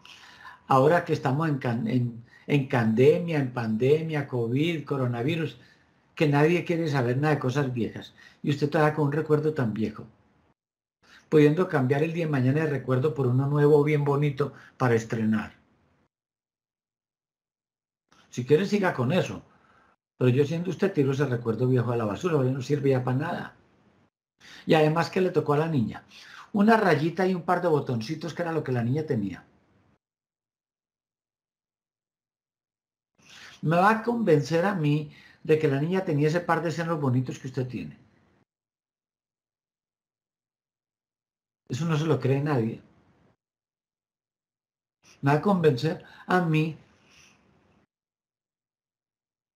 Ahora que estamos en, en, en pandemia, en pandemia, COVID, coronavirus, que nadie quiere saber nada de cosas viejas. Y usted todavía con un recuerdo tan viejo. Pudiendo cambiar el día de mañana de recuerdo por uno nuevo, bien bonito, para estrenar. Si quiere, siga con eso. Pero yo siendo usted tiro ese recuerdo viejo a la basura, no sirve ya para nada. Y además, ¿qué le tocó a la niña? Una rayita y un par de botoncitos que era lo que la niña tenía. Me va a convencer a mí de que la niña tenía ese par de senos bonitos que usted tiene. Eso no se lo cree nadie. Me va a convencer a mí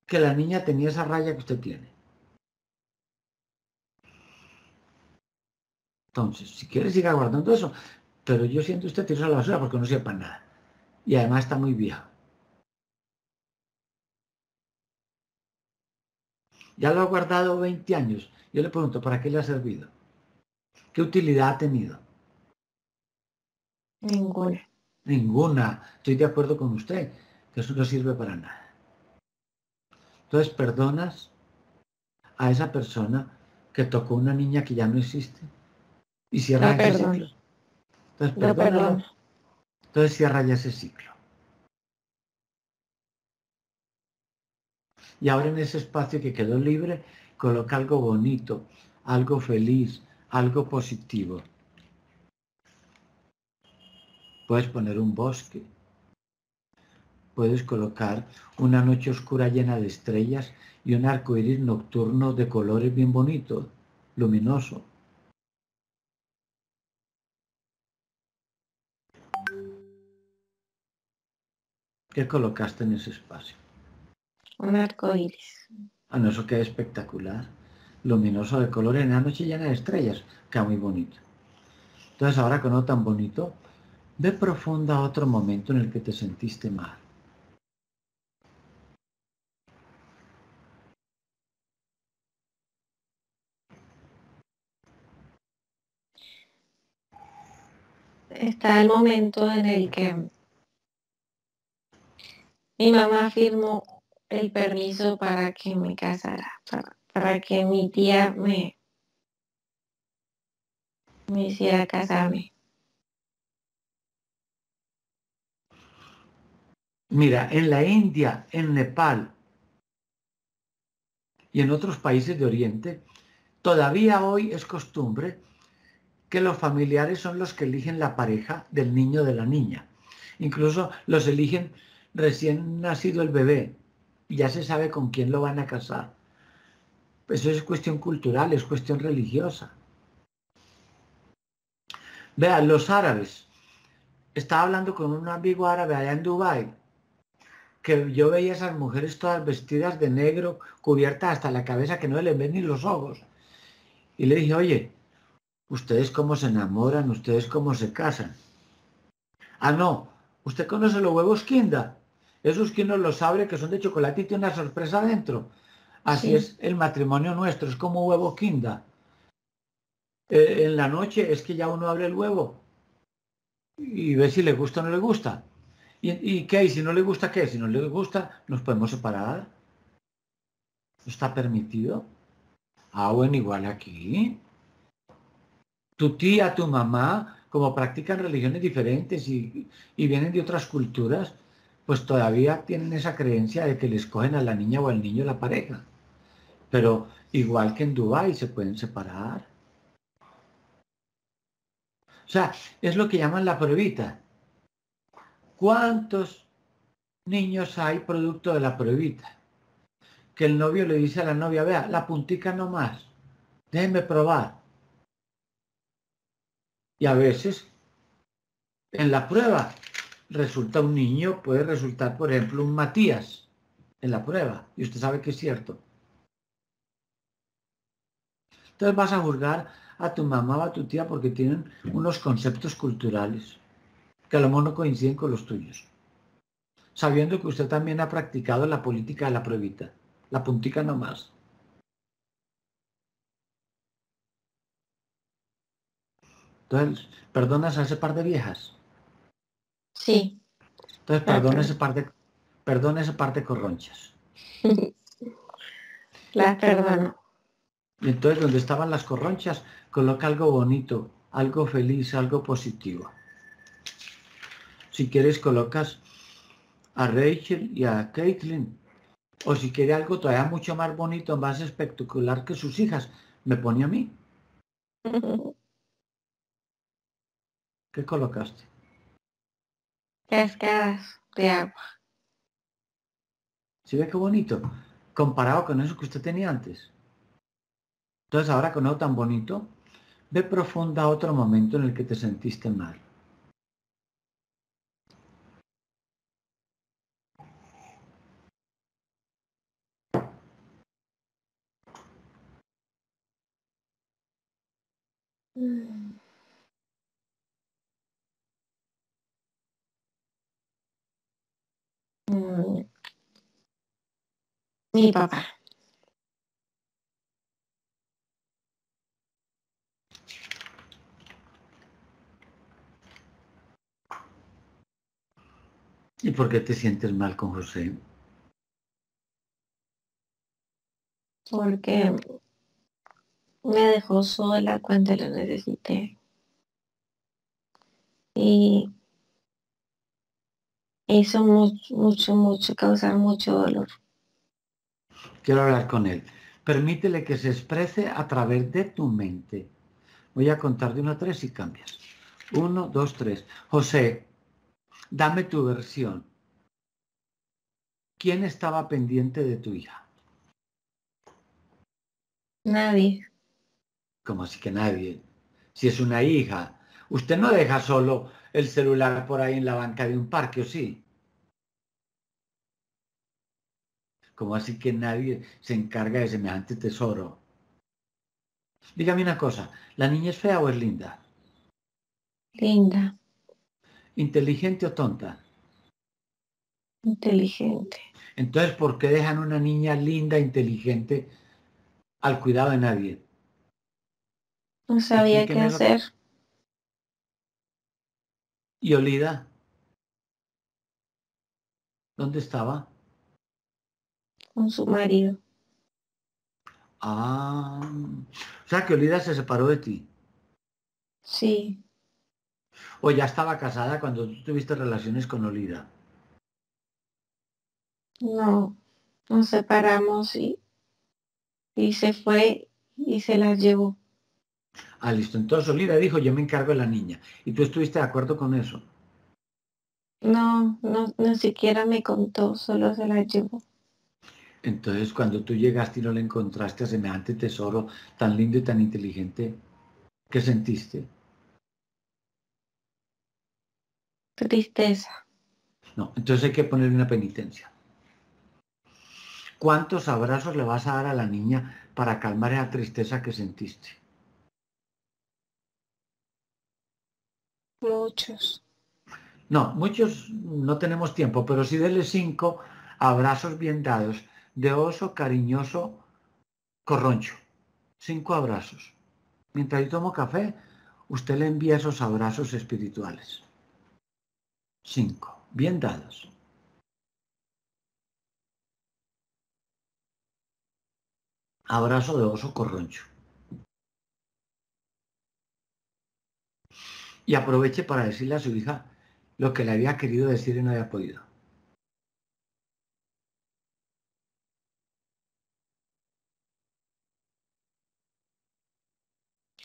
que la niña tenía esa raya que usted tiene. Entonces, si quiere siga guardando eso, pero yo siento usted tirarse a la basura porque no sepa nada. Y además está muy vieja. Ya lo ha guardado 20 años. Yo le pregunto, ¿para qué le ha servido? ¿Qué utilidad ha tenido? Ninguna. Ninguna. Estoy de acuerdo con usted, que eso no sirve para nada. Entonces, ¿perdonas a esa persona que tocó una niña que ya no existe? Y cierra Lo ese ciclo. Entonces. Entonces cierra ya ese ciclo. Y ahora en ese espacio que quedó libre, coloca algo bonito, algo feliz, algo positivo. Puedes poner un bosque. Puedes colocar una noche oscura llena de estrellas y un arco iris nocturno de colores bien bonito, luminoso. ¿Qué colocaste en ese espacio? Un arco iris. Ah, no, eso queda espectacular. Luminoso de color en la noche llena de estrellas. Queda muy bonito. Entonces ahora con algo tan bonito, ve profunda a otro momento en el que te sentiste mal. Está el momento en el que mi mamá firmó el permiso para que me casara, para, que mi tía me, hiciera casarme. Mira, en la India, en Nepal y en otros países de Oriente, todavía hoy es costumbre que los familiares son los que eligen la pareja del niño de la niña. Incluso los eligen recién nacido el bebé ya se sabe con quién lo van a casar. Eso es cuestión cultural, es cuestión religiosa. Vean, los árabes. Estaba hablando con un amigo árabe allá en Dubái que yo veía esas mujeres todas vestidas de negro, cubiertas hasta la cabeza, que no les ven ni los ojos. Y le dije, oye, ¿ustedes cómo se enamoran? ¿Ustedes cómo se casan? Ah, no. ¿Usted conoce los huevos Kinder? Esos que uno los abre que son de chocolate y tiene una sorpresa dentro. Así es el matrimonio nuestro, es como huevo Kinder. Eh, en la noche es que ya uno abre el huevo y ve si le gusta o no le gusta. ¿Y, y qué? ¿Y si no le gusta qué? Si no le gusta, nos podemos separar. ¿Está permitido? Ah, bueno, igual aquí. Tu tía, tu mamá, como practican religiones diferentes y, vienen de otras culturas, pues todavía tienen esa creencia de que les cogen a la niña o al niño la pareja. Pero igual que en Dubái se pueden separar. O sea, es lo que llaman la pruebita. ¿Cuántos niños hay producto de la pruebita? Que el novio le dice a la novia, vea, la puntica no más, déjeme probar. Y a veces, en la prueba, resulta un niño, puede resultar, por ejemplo, un Matías en la prueba, y usted sabe que es cierto. Entonces vas a juzgar a tu mamá o a tu tía porque tienen unos conceptos culturales que a lo mejor no coinciden con los tuyos. Sabiendo que usted también ha practicado la política de la pruebita, la puntica nomás. Entonces, ¿perdonas a ese par de viejas? Sí. Entonces, perdona ese par de, perdona ese par de corronchas. Las perdono. Y entonces, donde estaban las corronchas, coloca algo bonito, algo feliz, algo positivo. Si quieres, colocas a Rachel y a Caitlin. O si quiere algo todavía mucho más bonito, más espectacular que sus hijas, me pone a mí. ¿Qué colocaste? Cascadas de agua. ¿Sí ve qué bonito? Comparado con eso que usted tenía antes. Entonces ahora con algo tan bonito, ve profunda otro momento en el que te sentiste mal. Mm. Mm. Mi papá. ¿Y por qué te sientes mal con José? Porque me dejó sola cuando lo necesité. Y hizo mucho, mucho, mucho, causar mucho dolor. Quiero hablar con él. Permítele que se exprese a través de tu mente. Voy a contar de uno a tres y cambias. Uno, dos, tres. José, dame tu versión. ¿Quién estaba pendiente de tu hija? Nadie. Como así que nadie? Si es una hija, usted no deja solo el celular por ahí en la banca de un parque, ¿o sí? Como así que nadie se encarga de semejante tesoro? Dígame una cosa, ¿la niña es fea o es linda? Linda. ¿Inteligente o tonta? Inteligente. Entonces, ¿por qué dejan una niña linda, inteligente, al cuidado de nadie? No sabía qué hacer. ¿Y Olida? ¿Dónde estaba? Con su marido. Ah, o sea que Olida se separó de ti. Sí. ¿O ya estaba casada cuando tú tuviste relaciones con Olida? No, nos separamos y, y se fue y se las llevó. Ah, listo. Entonces Olida dijo, yo me encargo de la niña. ¿Y tú estuviste de acuerdo con eso? No, no, no siquiera me contó, solo se la llevó. Entonces, cuando tú llegaste y no le encontraste a semejante tesoro tan lindo y tan inteligente, ¿qué sentiste? Tristeza. No, entonces hay que ponerle una penitencia. ¿Cuántos abrazos le vas a dar a la niña para calmar esa tristeza que sentiste? Muchos. No, muchos no tenemos tiempo, pero sí denle cinco abrazos bien dados de oso cariñoso corroncho. Cinco abrazos. Mientras yo tomo café, usted le envía esos abrazos espirituales. Cinco, bien dados. Abrazo de oso corroncho. Y aproveche para decirle a su hija lo que le había querido decir y no había podido.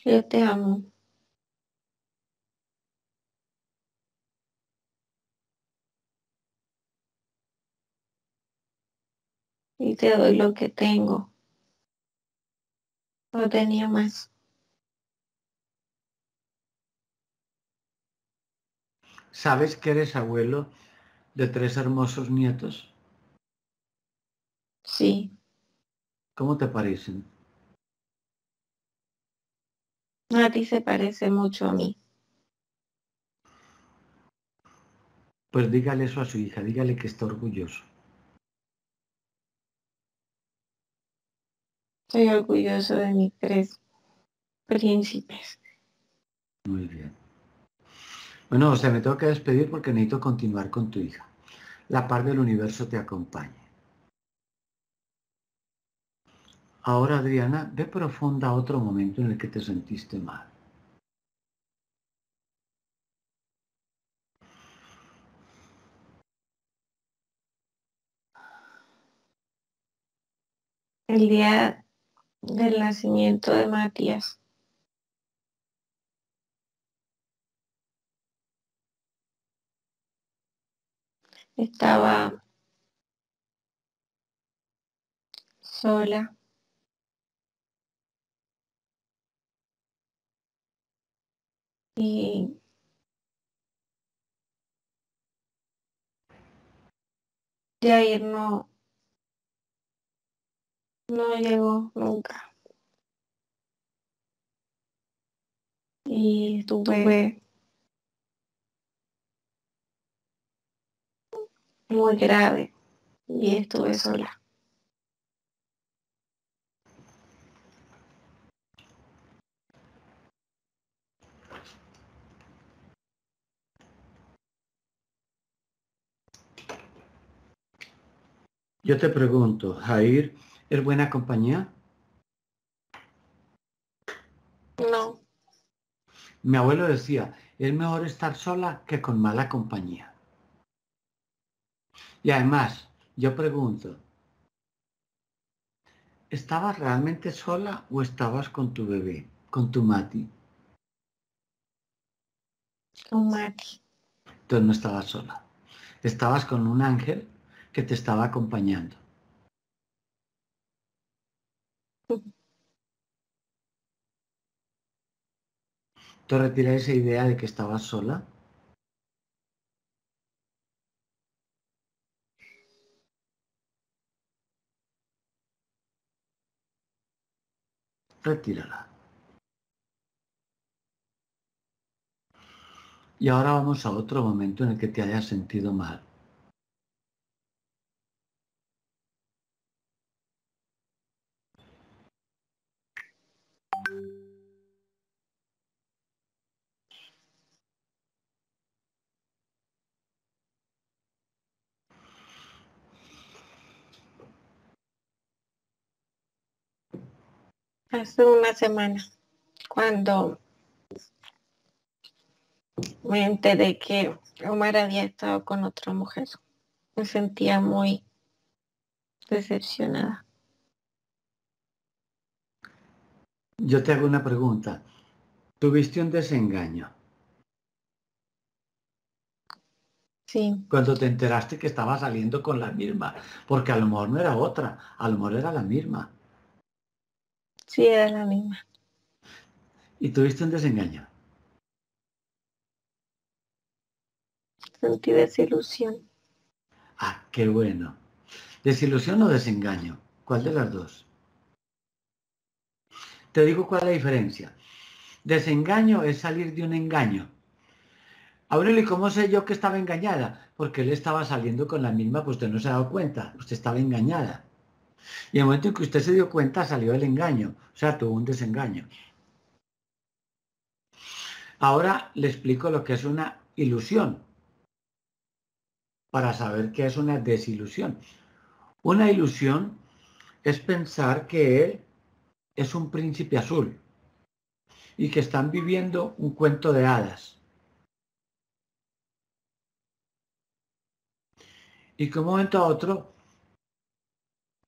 Yo te amo. Y te doy lo que tengo. No tenía más. ¿Sabes que eres abuelo de tres hermosos nietos? Sí. ¿Cómo te parecen? A ti se parece mucho a mí. Pues dígale eso a su hija, dígale que está orgulloso. Estoy orgulloso de mis tres príncipes. Muy bien. Bueno, o sea, me tengo que despedir porque necesito continuar con tu hija. La par del universo te acompañe. Ahora, Adriana, ve profunda otro momento en el que te sentiste mal. El día del nacimiento de Matías. Estaba sola. Y de ahí no, no llegó nunca. Y estuve muy grave y estuve sola. Yo te pregunto, Jair, ¿es buena compañía? No. Mi abuelo decía, es mejor estar sola que con mala compañía. Y además, yo pregunto, ¿estabas realmente sola o estabas con tu bebé, con tu Mati? Con Mati. Entonces no estabas sola. Estabas con un ángel que te estaba acompañando. ¿Te retira esa idea de que estabas sola? Retírala. Y ahora vamos a otro momento en el que te hayas sentido mal. Hace una semana, cuando me enteré que Omar había estado con otra mujer. Me sentía muy decepcionada. Yo te hago una pregunta. ¿Tuviste un desengaño? Sí. Cuando te enteraste que estaba saliendo con la misma, porque a lo mejor no era otra, a lo mejor era la misma. Sí, era la misma. ¿Y tuviste un desengaño? Sentí desilusión. Ah, qué bueno. ¿Desilusión o desengaño? ¿Cuál de las dos? Te digo cuál es la diferencia. Desengaño es salir de un engaño. Aurelio, ¿cómo sé yo que estaba engañada? Porque él estaba saliendo con la misma, pues usted no se ha dado cuenta, usted estaba engañada. Y el momento en que usted se dio cuenta salió el engaño, o sea, tuvo un desengaño. Ahora le explico lo que es una ilusión, para saber qué es una desilusión. Una ilusión es pensar que él es un príncipe azul y que están viviendo un cuento de hadas. Y que un momento a otro,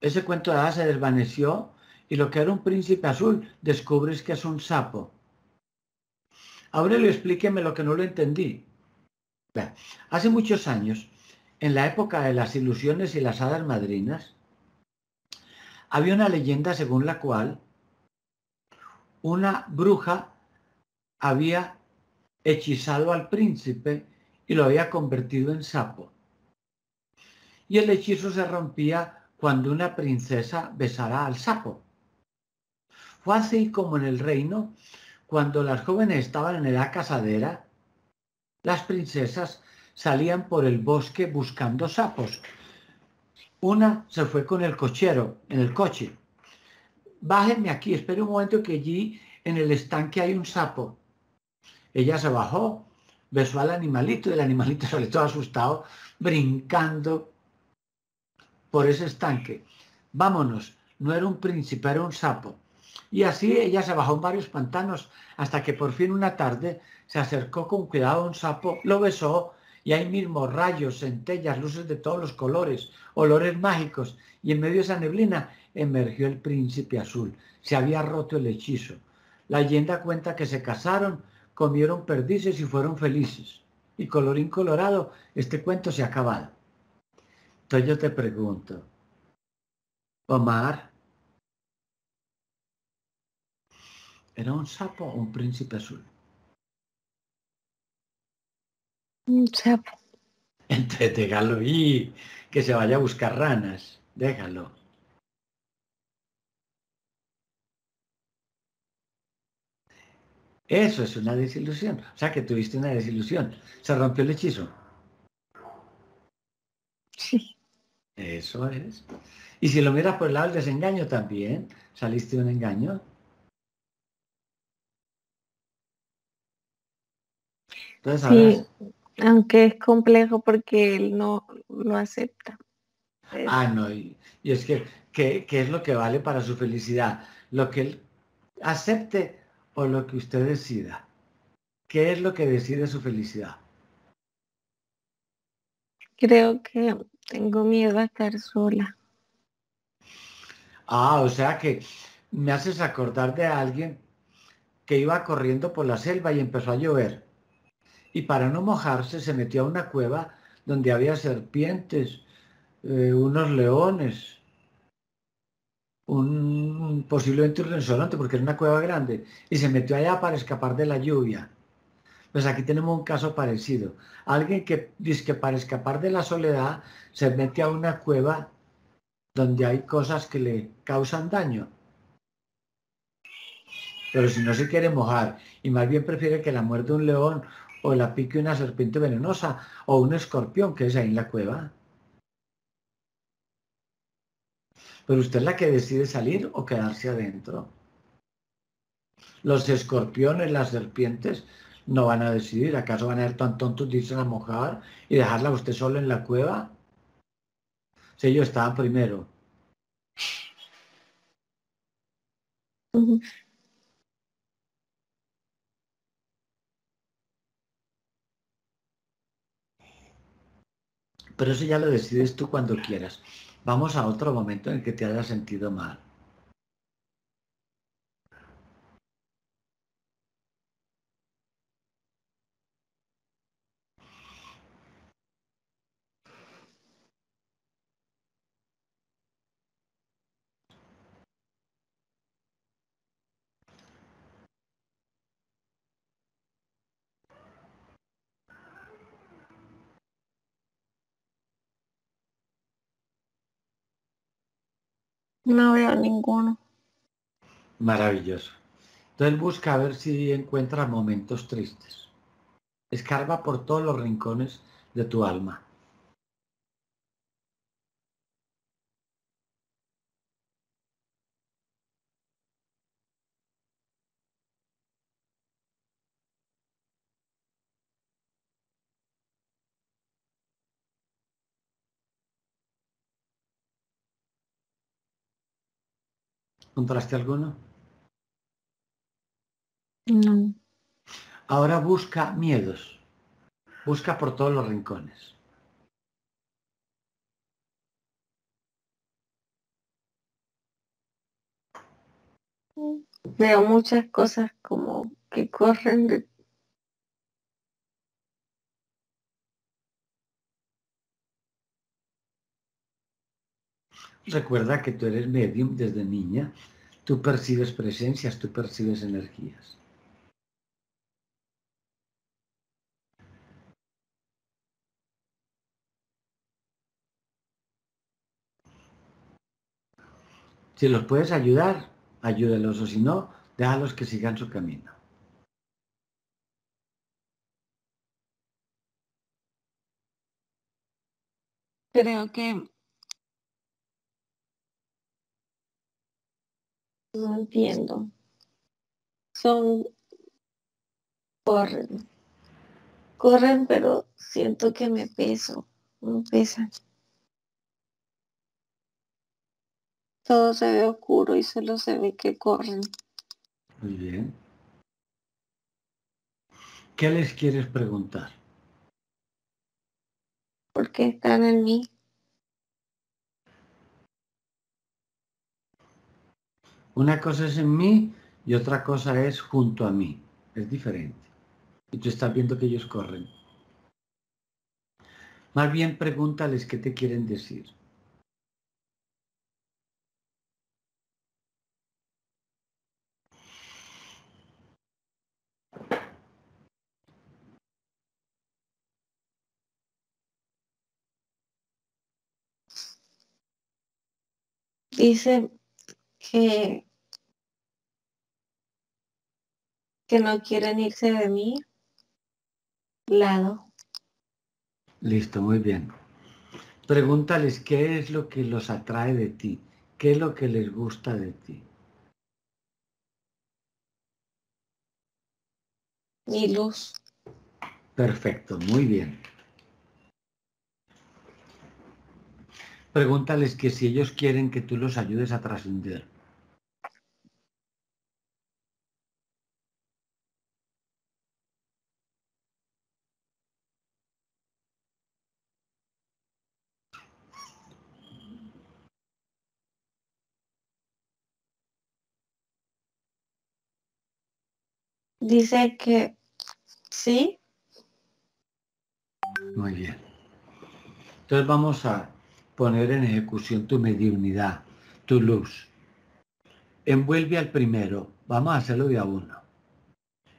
ese cuento de hadas se desvaneció y lo que era un príncipe azul descubres que es un sapo. Aurelio, explíqueme lo que no lo entendí. hace muchos años, en la época de las ilusiones y las hadas madrinas, había una leyenda según la cual una bruja había hechizado al príncipe y lo había convertido en sapo. Y el hechizo se rompía cuando una princesa besara al sapo. Fue así como en el reino, cuando las jóvenes estaban en la casadera, las princesas salían por el bosque buscando sapos. Una se fue con el cochero en el coche bájenme aquí, espere un momento que allí en el estanque hay un sapo. Ella se bajó, besó al animalito y el animalito salió todo asustado, brincando por ese estanque. Vámonos, no era un príncipe, era un sapo. Y así ella se bajó en varios pantanos hasta que por fin una tarde se acercó con cuidado a un sapo, lo besó y ahí mismo rayos, centellas, luces de todos los colores, olores mágicos y en medio de esa neblina emergió el príncipe azul. Se había roto el hechizo. La leyenda cuenta que se casaron, comieron perdices y fueron felices. Y colorín colorado, este cuento se ha acabado. Entonces yo te pregunto, Omar, ¿era un sapo o un príncipe azul? Un sapo. Entonces déjalo y que se vaya a buscar ranas, déjalo. Eso es una desilusión. O sea que tuviste una desilusión. Se rompió el hechizo. Sí. Eso es. Y si lo miras por el lado del desengaño también, saliste de un engaño. sí, aunque es complejo porque él no lo acepta. Ah, no, y, es que, ¿qué es lo que vale para su felicidad? Lo que él acepte o lo que usted decida. ¿Qué es lo que decide su felicidad? Creo que tengo miedo a estar sola. Ah, o sea que me haces acordar de alguien que iba corriendo por la selva y empezó a llover. Y para no mojarse se metió a una cueva donde había serpientes, eh, unos leones, un posiblemente un porque era una cueva grande y se metió allá para escapar de la lluvia. Pues aquí tenemos un caso parecido. Alguien que dice que para escapar de la soledad se mete a una cueva donde hay cosas que le causan daño. Pero si no se quiere mojar y más bien prefiere que la muerde un león o la pique una serpiente venenosa o un escorpión que es ahí en la cueva, Pero usted es la que decide salir o quedarse adentro. Los escorpiones, las serpientes, no van a decidir. ¿Acaso van a ser tan tontos, dicen a mojar y dejarla usted solo en la cueva? Si ellos estaban primero. Pero eso ya lo decides tú cuando quieras. Vamos a otro momento en el que te hayas sentido mal. No veo ninguno. Maravilloso. Entonces busca a ver si encuentra momentos tristes. Escarba por todos los rincones de tu alma. ¿Encontraste alguno? No. Ahora busca miedos. Busca por todos los rincones. Veo muchas cosas como que corren de Recuerda que tú eres medium desde niña. Tú percibes presencias, tú percibes energías. Si los puedes ayudar, ayúdalos, o si no, déjalos que sigan su camino. Creo que no entiendo. Son corren. Corren, pero siento que me peso. Me pesan. Todo se ve oscuro y solo se ve que corren. Muy bien. ¿Qué les quieres preguntar? ¿Por qué están en mí? Una cosa es en mí y otra cosa es junto a mí. Es diferente. Y tú estás viendo que ellos corren. Más bien pregúntales qué te quieren decir. Dice que, que no quieren irse de mi lado. Listo, muy bien. Pregúntales qué es lo que los atrae de ti, qué es lo que les gusta de ti. Mi luz. Perfecto, muy bien. Pregúntales que si ellos quieren que tú los ayudes a trascender. Dice que sí. Muy bien. Entonces vamos a poner en ejecución tu mediunidad, tu luz. Envuelve al primero, vamos a hacerlo de a uno,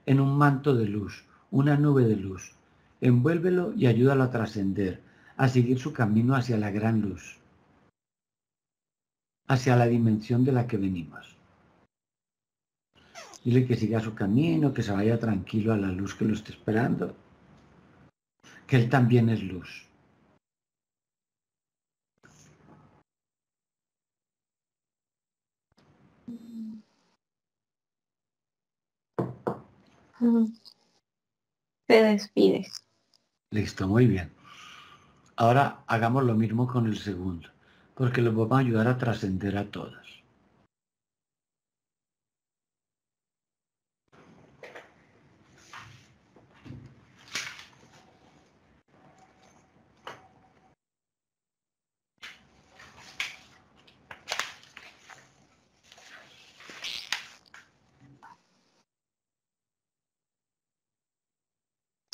en un manto de luz, una nube de luz. Envuélvelo y ayúdalo a trascender, a seguir su camino hacia la gran luz, hacia la dimensión de la que venimos. Dile que siga su camino, que se vaya tranquilo a la luz que lo esté esperando, que él también es luz. Se despide. Listo, muy bien. Ahora hagamos lo mismo con el segundo, porque los vamos a ayudar a trascender a todas.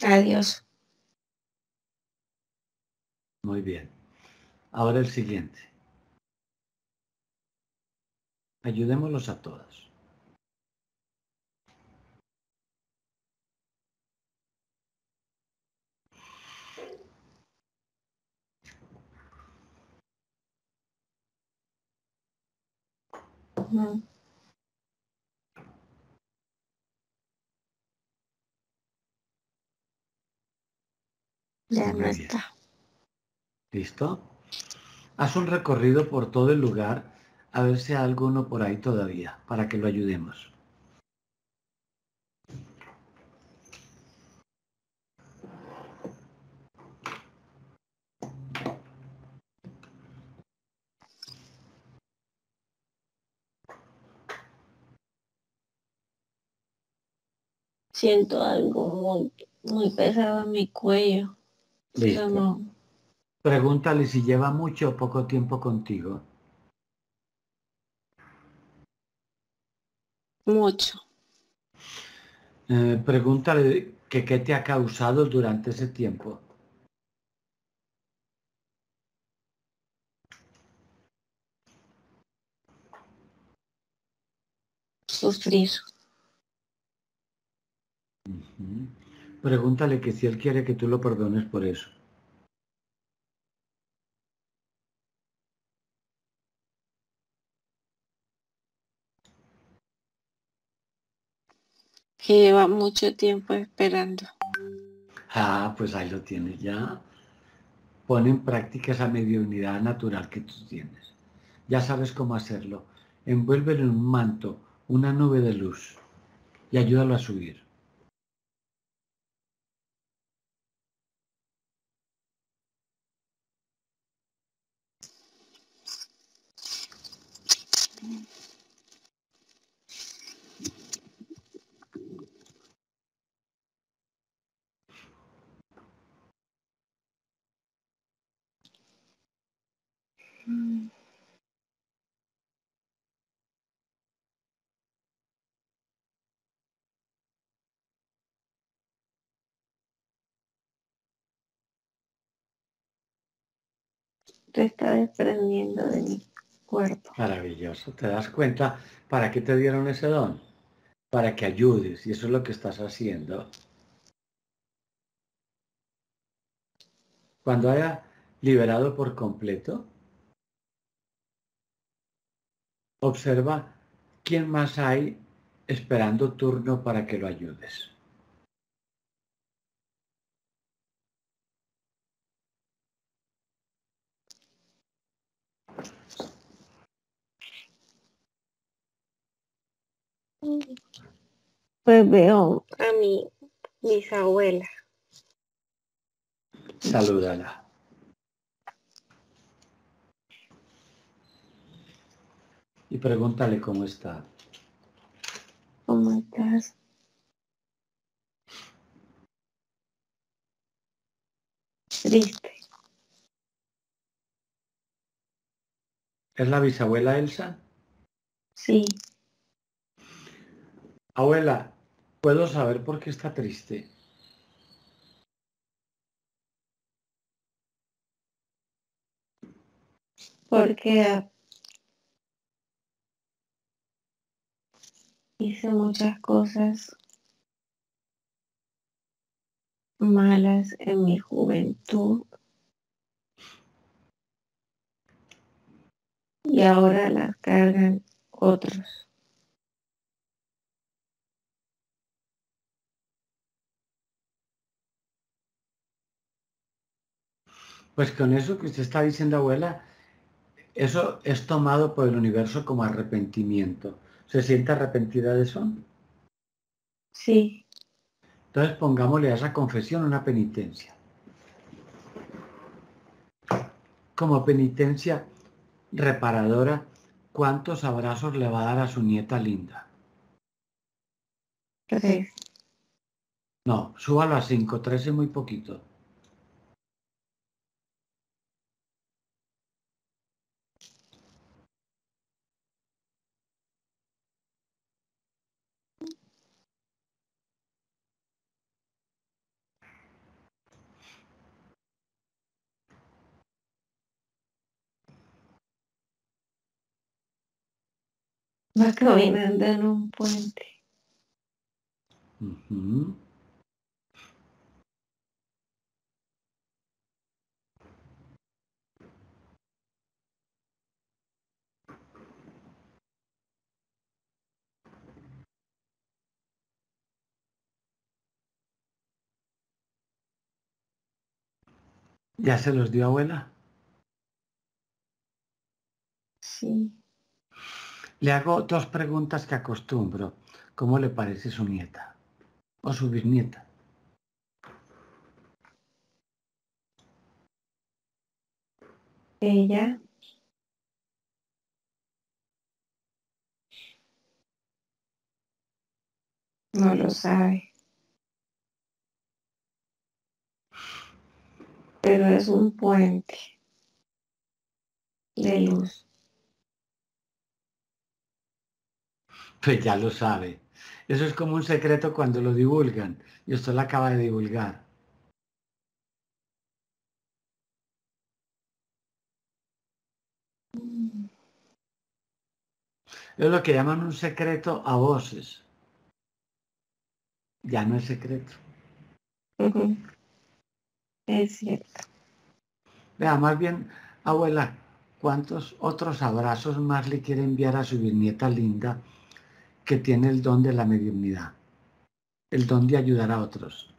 Adiós. Muy bien. Ahora el siguiente. Ayudémoslos a todos. Mm. Ya Muy no bien. está. ¿Listo? Haz un recorrido por todo el lugar a ver si hay alguno por ahí todavía, para que lo ayudemos. Siento algo muy, muy pesado en mi cuello. Listo. Pregúntale si lleva mucho o poco tiempo contigo. Mucho. Eh, pregúntale que qué te ha causado durante ese tiempo. Sufrir. Pregúntale que si él quiere que tú lo perdones por eso. Que lleva mucho tiempo esperando. Ah, pues ahí lo tienes ya. Pon en práctica esa mediunidad natural que tú tienes. Ya sabes cómo hacerlo. Envuélvelo en un manto, una nube de luz y ayúdalo a subir. Se está desprendiendo de mi cuerpo. Maravilloso. ¿Te das cuenta para qué te dieron ese don? Para que ayudes y eso es lo que estás haciendo. Cuando haya liberado por completo, observa quién más hay esperando turno para que lo ayudes. Pues veo a mi bisabuela. Salúdala. Y pregúntale cómo está. ¿Cómo estás? Triste. ¿Es la bisabuela Elsa? Sí. Abuela, ¿puedo saber por qué está triste? Porque hice muchas cosas malas en mi juventud y ahora las cargan otros. Pues con eso que usted está diciendo, abuela, eso es tomado por el universo como arrepentimiento. ¿Se siente arrepentida de eso? Sí, Entonces pongámosle a esa confesión una penitencia. Como penitencia reparadora, ¿cuántos abrazos le va a dar a su nieta linda? tres. No, súbalo a cinco, tres es muy poquito. Va caminando en un puente. Ujú. ¿Ya se los dio abuela? Sí. Le hago dos preguntas que acostumbro. ¿Cómo le parece su nieta? ¿O su bisnieta? Ella. No lo sabe. Pero es un puente de luz. Pues ya lo sabe. Eso es como un secreto cuando lo divulgan. Y usted lo acaba de divulgar. Es lo que llaman un secreto a voces. Ya no es secreto. Es cierto. Vea, más bien, abuela, ¿cuántos otros abrazos más le quiere enviar a su bisnieta linda que tiene el don de la mediunidad? El don de ayudar a otros.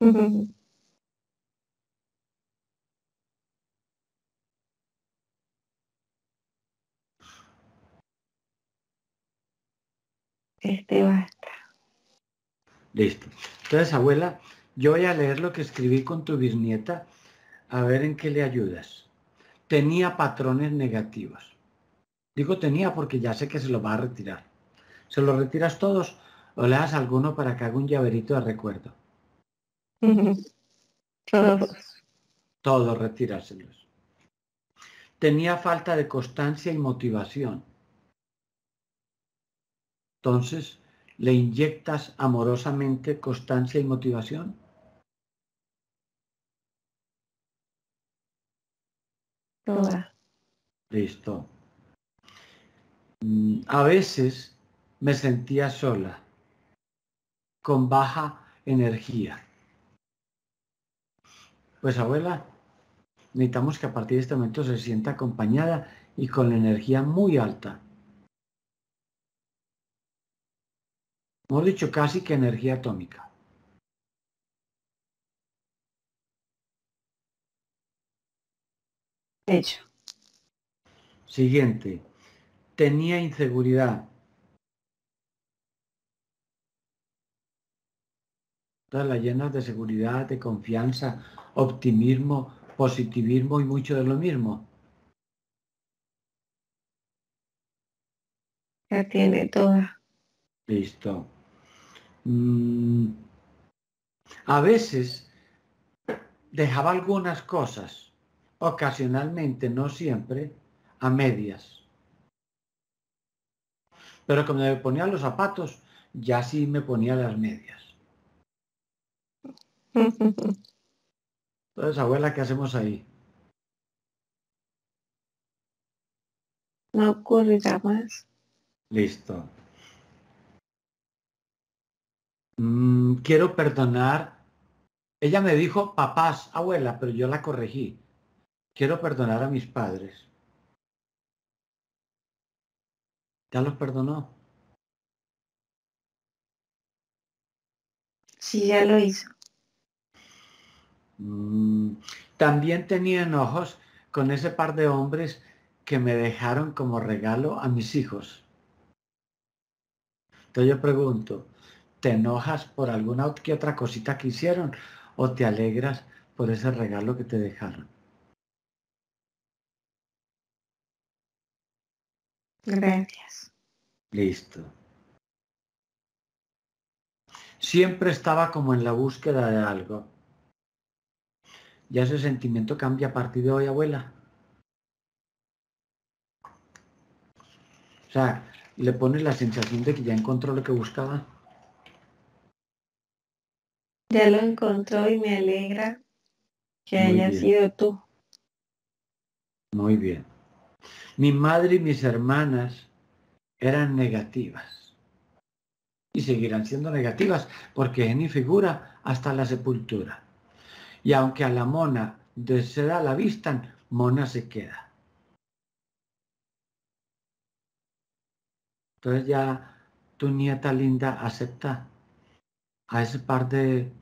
Este basta. Listo. Entonces, abuela, yo voy a leer lo que escribí con tu bisnieta, a ver en qué le ayudas. Tenía patrones negativos. Digo tenía porque ya sé que se lo va a retirar. ¿Se lo retiras todos o le das alguno para que haga un llaverito de recuerdo? Todos. Todos retírasselos. Tenía falta de constancia y motivación. Entonces, ¿le inyectas amorosamente constancia y motivación? Toda. Listo. A veces me sentía sola, con baja energía. Pues abuela, necesitamos que a partir de este momento se sienta acompañada y con la energía muy alta. Hemos dicho casi que energía atómica. Hecho. Siguiente. Tenía inseguridad. Todas las llenas de seguridad, de confianza, optimismo, positivismo y mucho de lo mismo. La tiene toda. Listo. Mm, a veces dejaba algunas cosas, ocasionalmente, no siempre, a medias. Pero cuando me ponía los zapatos, ya sí me ponía las medias. Entonces, abuela, ¿qué hacemos ahí? No ocurrirá más. Listo. Mm, quiero perdonar. Ella me dijo papás, abuela, pero yo la corregí. Quiero perdonar a mis padres. ¿Ya los perdonó? Sí, ya lo hizo. Mm, también tenía enojos con ese par de hombres que me dejaron como regalo a mis hijos. Entonces yo pregunto, ¿te enojas por alguna que otra cosita que hicieron o te alegras por ese regalo que te dejaron? Gracias. Listo. Siempre estaba como en la búsqueda de algo. ¿Ya ese sentimiento cambia a partir de hoy, abuela? O sea, ¿le pones la sensación de que ya encontró lo que buscaba? Ya lo encontró y me alegra que Muy haya bien. sido tú. Muy bien. Mi madre y mis hermanas eran negativas y seguirán siendo negativas porque Geni figura hasta la sepultura. Y aunque a la mona de seda la vistan, mona se queda. Entonces ya tu nieta linda acepta a ese par de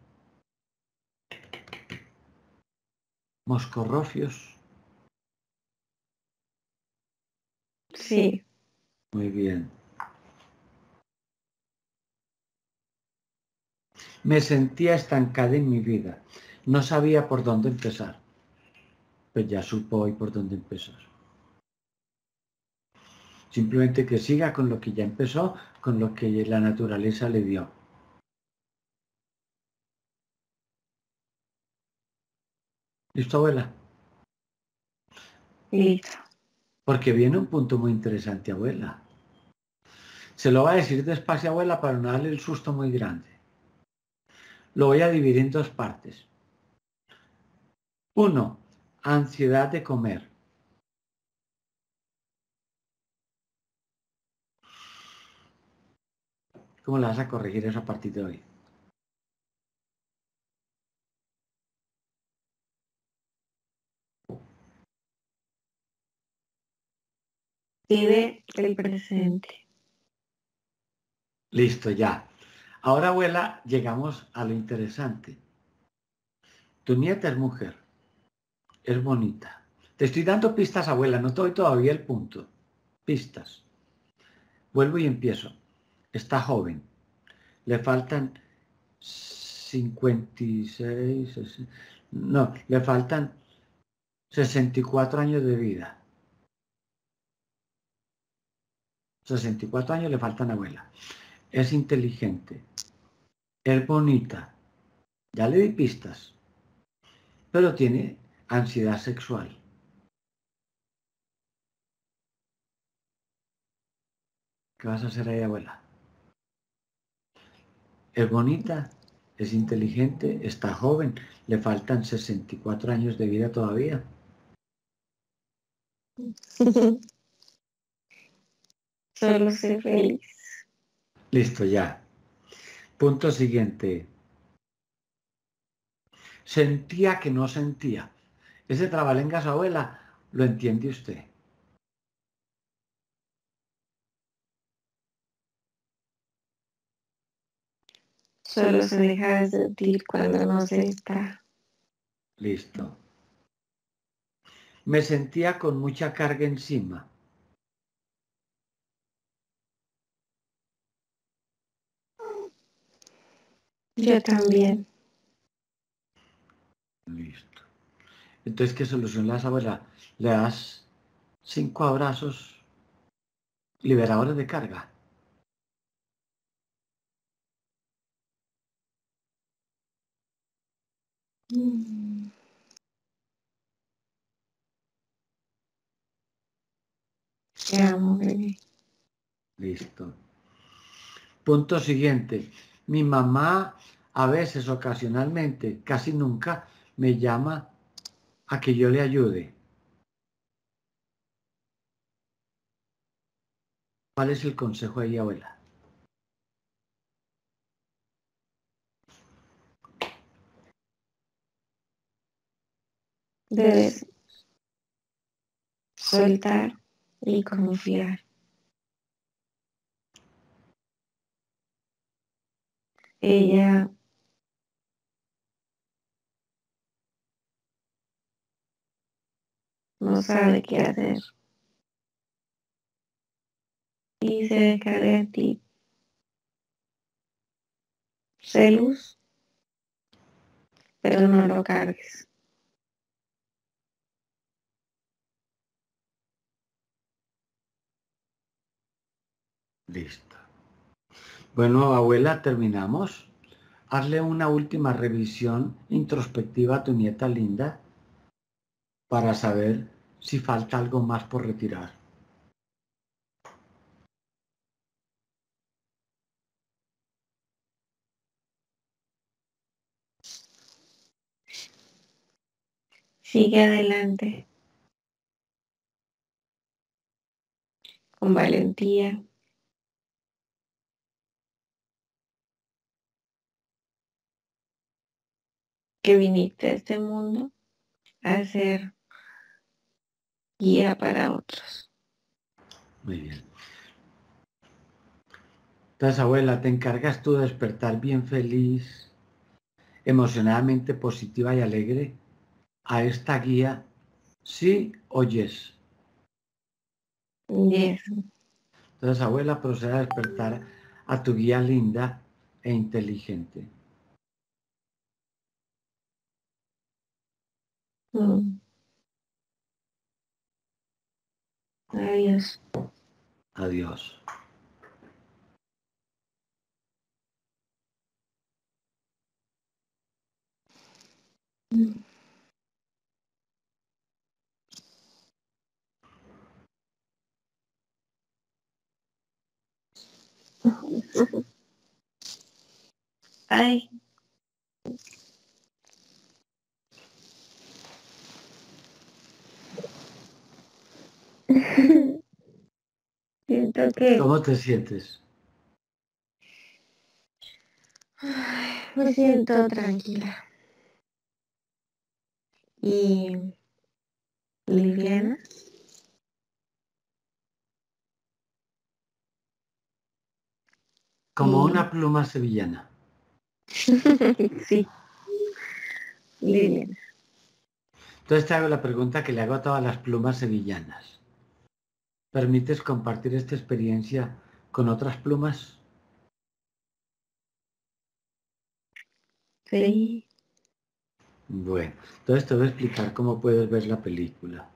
moscorrofios. Sí. Muy bien. Me sentía estancada en mi vida. No sabía por dónde empezar. Pues ya supo hoy por dónde empezar. Simplemente que siga con lo que ya empezó, con lo que la naturaleza le dio. ¿Listo, abuela? Listo. Porque viene un punto muy interesante, abuela. Se lo va a decir despacio, abuela, para no darle el susto muy grande. Lo voy a dividir en dos partes. Uno, ansiedad de comer. ¿Cómo la vas a corregir eso a partir de hoy? Vive el presente. Listo, ya. Ahora, abuela, llegamos a lo interesante. Tu nieta es mujer. Es bonita. Te estoy dando pistas, abuela. No te doy todavía el punto. Pistas. Vuelvo y empiezo. Está joven. Le faltan 56, no, le faltan 64 años de vida. 64 años le faltan abuela. Es inteligente. Es bonita. Ya le di pistas. Pero tiene ansiedad sexual. ¿Qué vas a hacer ahí, abuela? Es bonita, es inteligente, está joven, le faltan 64 años de vida todavía. Solo ser feliz. Listo, ya. Punto siguiente. Sentía que no sentía. Ese trabalengas abuela, lo entiende usted. Solo se deja de sentir cuando no se está. Listo. Me sentía con mucha carga encima. Yo también. Listo. Entonces, ¿qué solución le das, abuela? Le das cinco abrazos liberadores de carga. Mm. Te amo, bebé. Listo. Punto siguiente. Mi mamá a veces, ocasionalmente, casi nunca, me llama a que yo le ayude. ¿Cuál es el consejo ahí, abuela? Debes soltar y confiar. Ella no sabe qué hacer y se descarga de ti. Celos, pero no lo cargues. Listo. Bueno, abuela, terminamos. Hazle una última revisión introspectiva a tu nieta linda para saber si falta algo más por retirar. Sigue adelante. Con valentía. Que viniste a este mundo a ser guía para otros. Muy bien. Entonces, abuela, te encargas tú de despertar bien feliz, emocionadamente positiva y alegre a esta guía? ¿Sí o yes? Yes. Entonces, abuela, procede a despertar a tu guía linda e inteligente. Mm. Adiós. Adiós. Mm. Ay. Siento que ¿Cómo te sientes? me siento tranquila. Y liviana. Como una pluma sevillana. sí. Liviana. Entonces te hago la pregunta que le hago a todas las plumas sevillanas. ¿Permites compartir esta experiencia con otras plumas? Sí. Bueno, entonces te voy a explicar cómo puedes ver la película.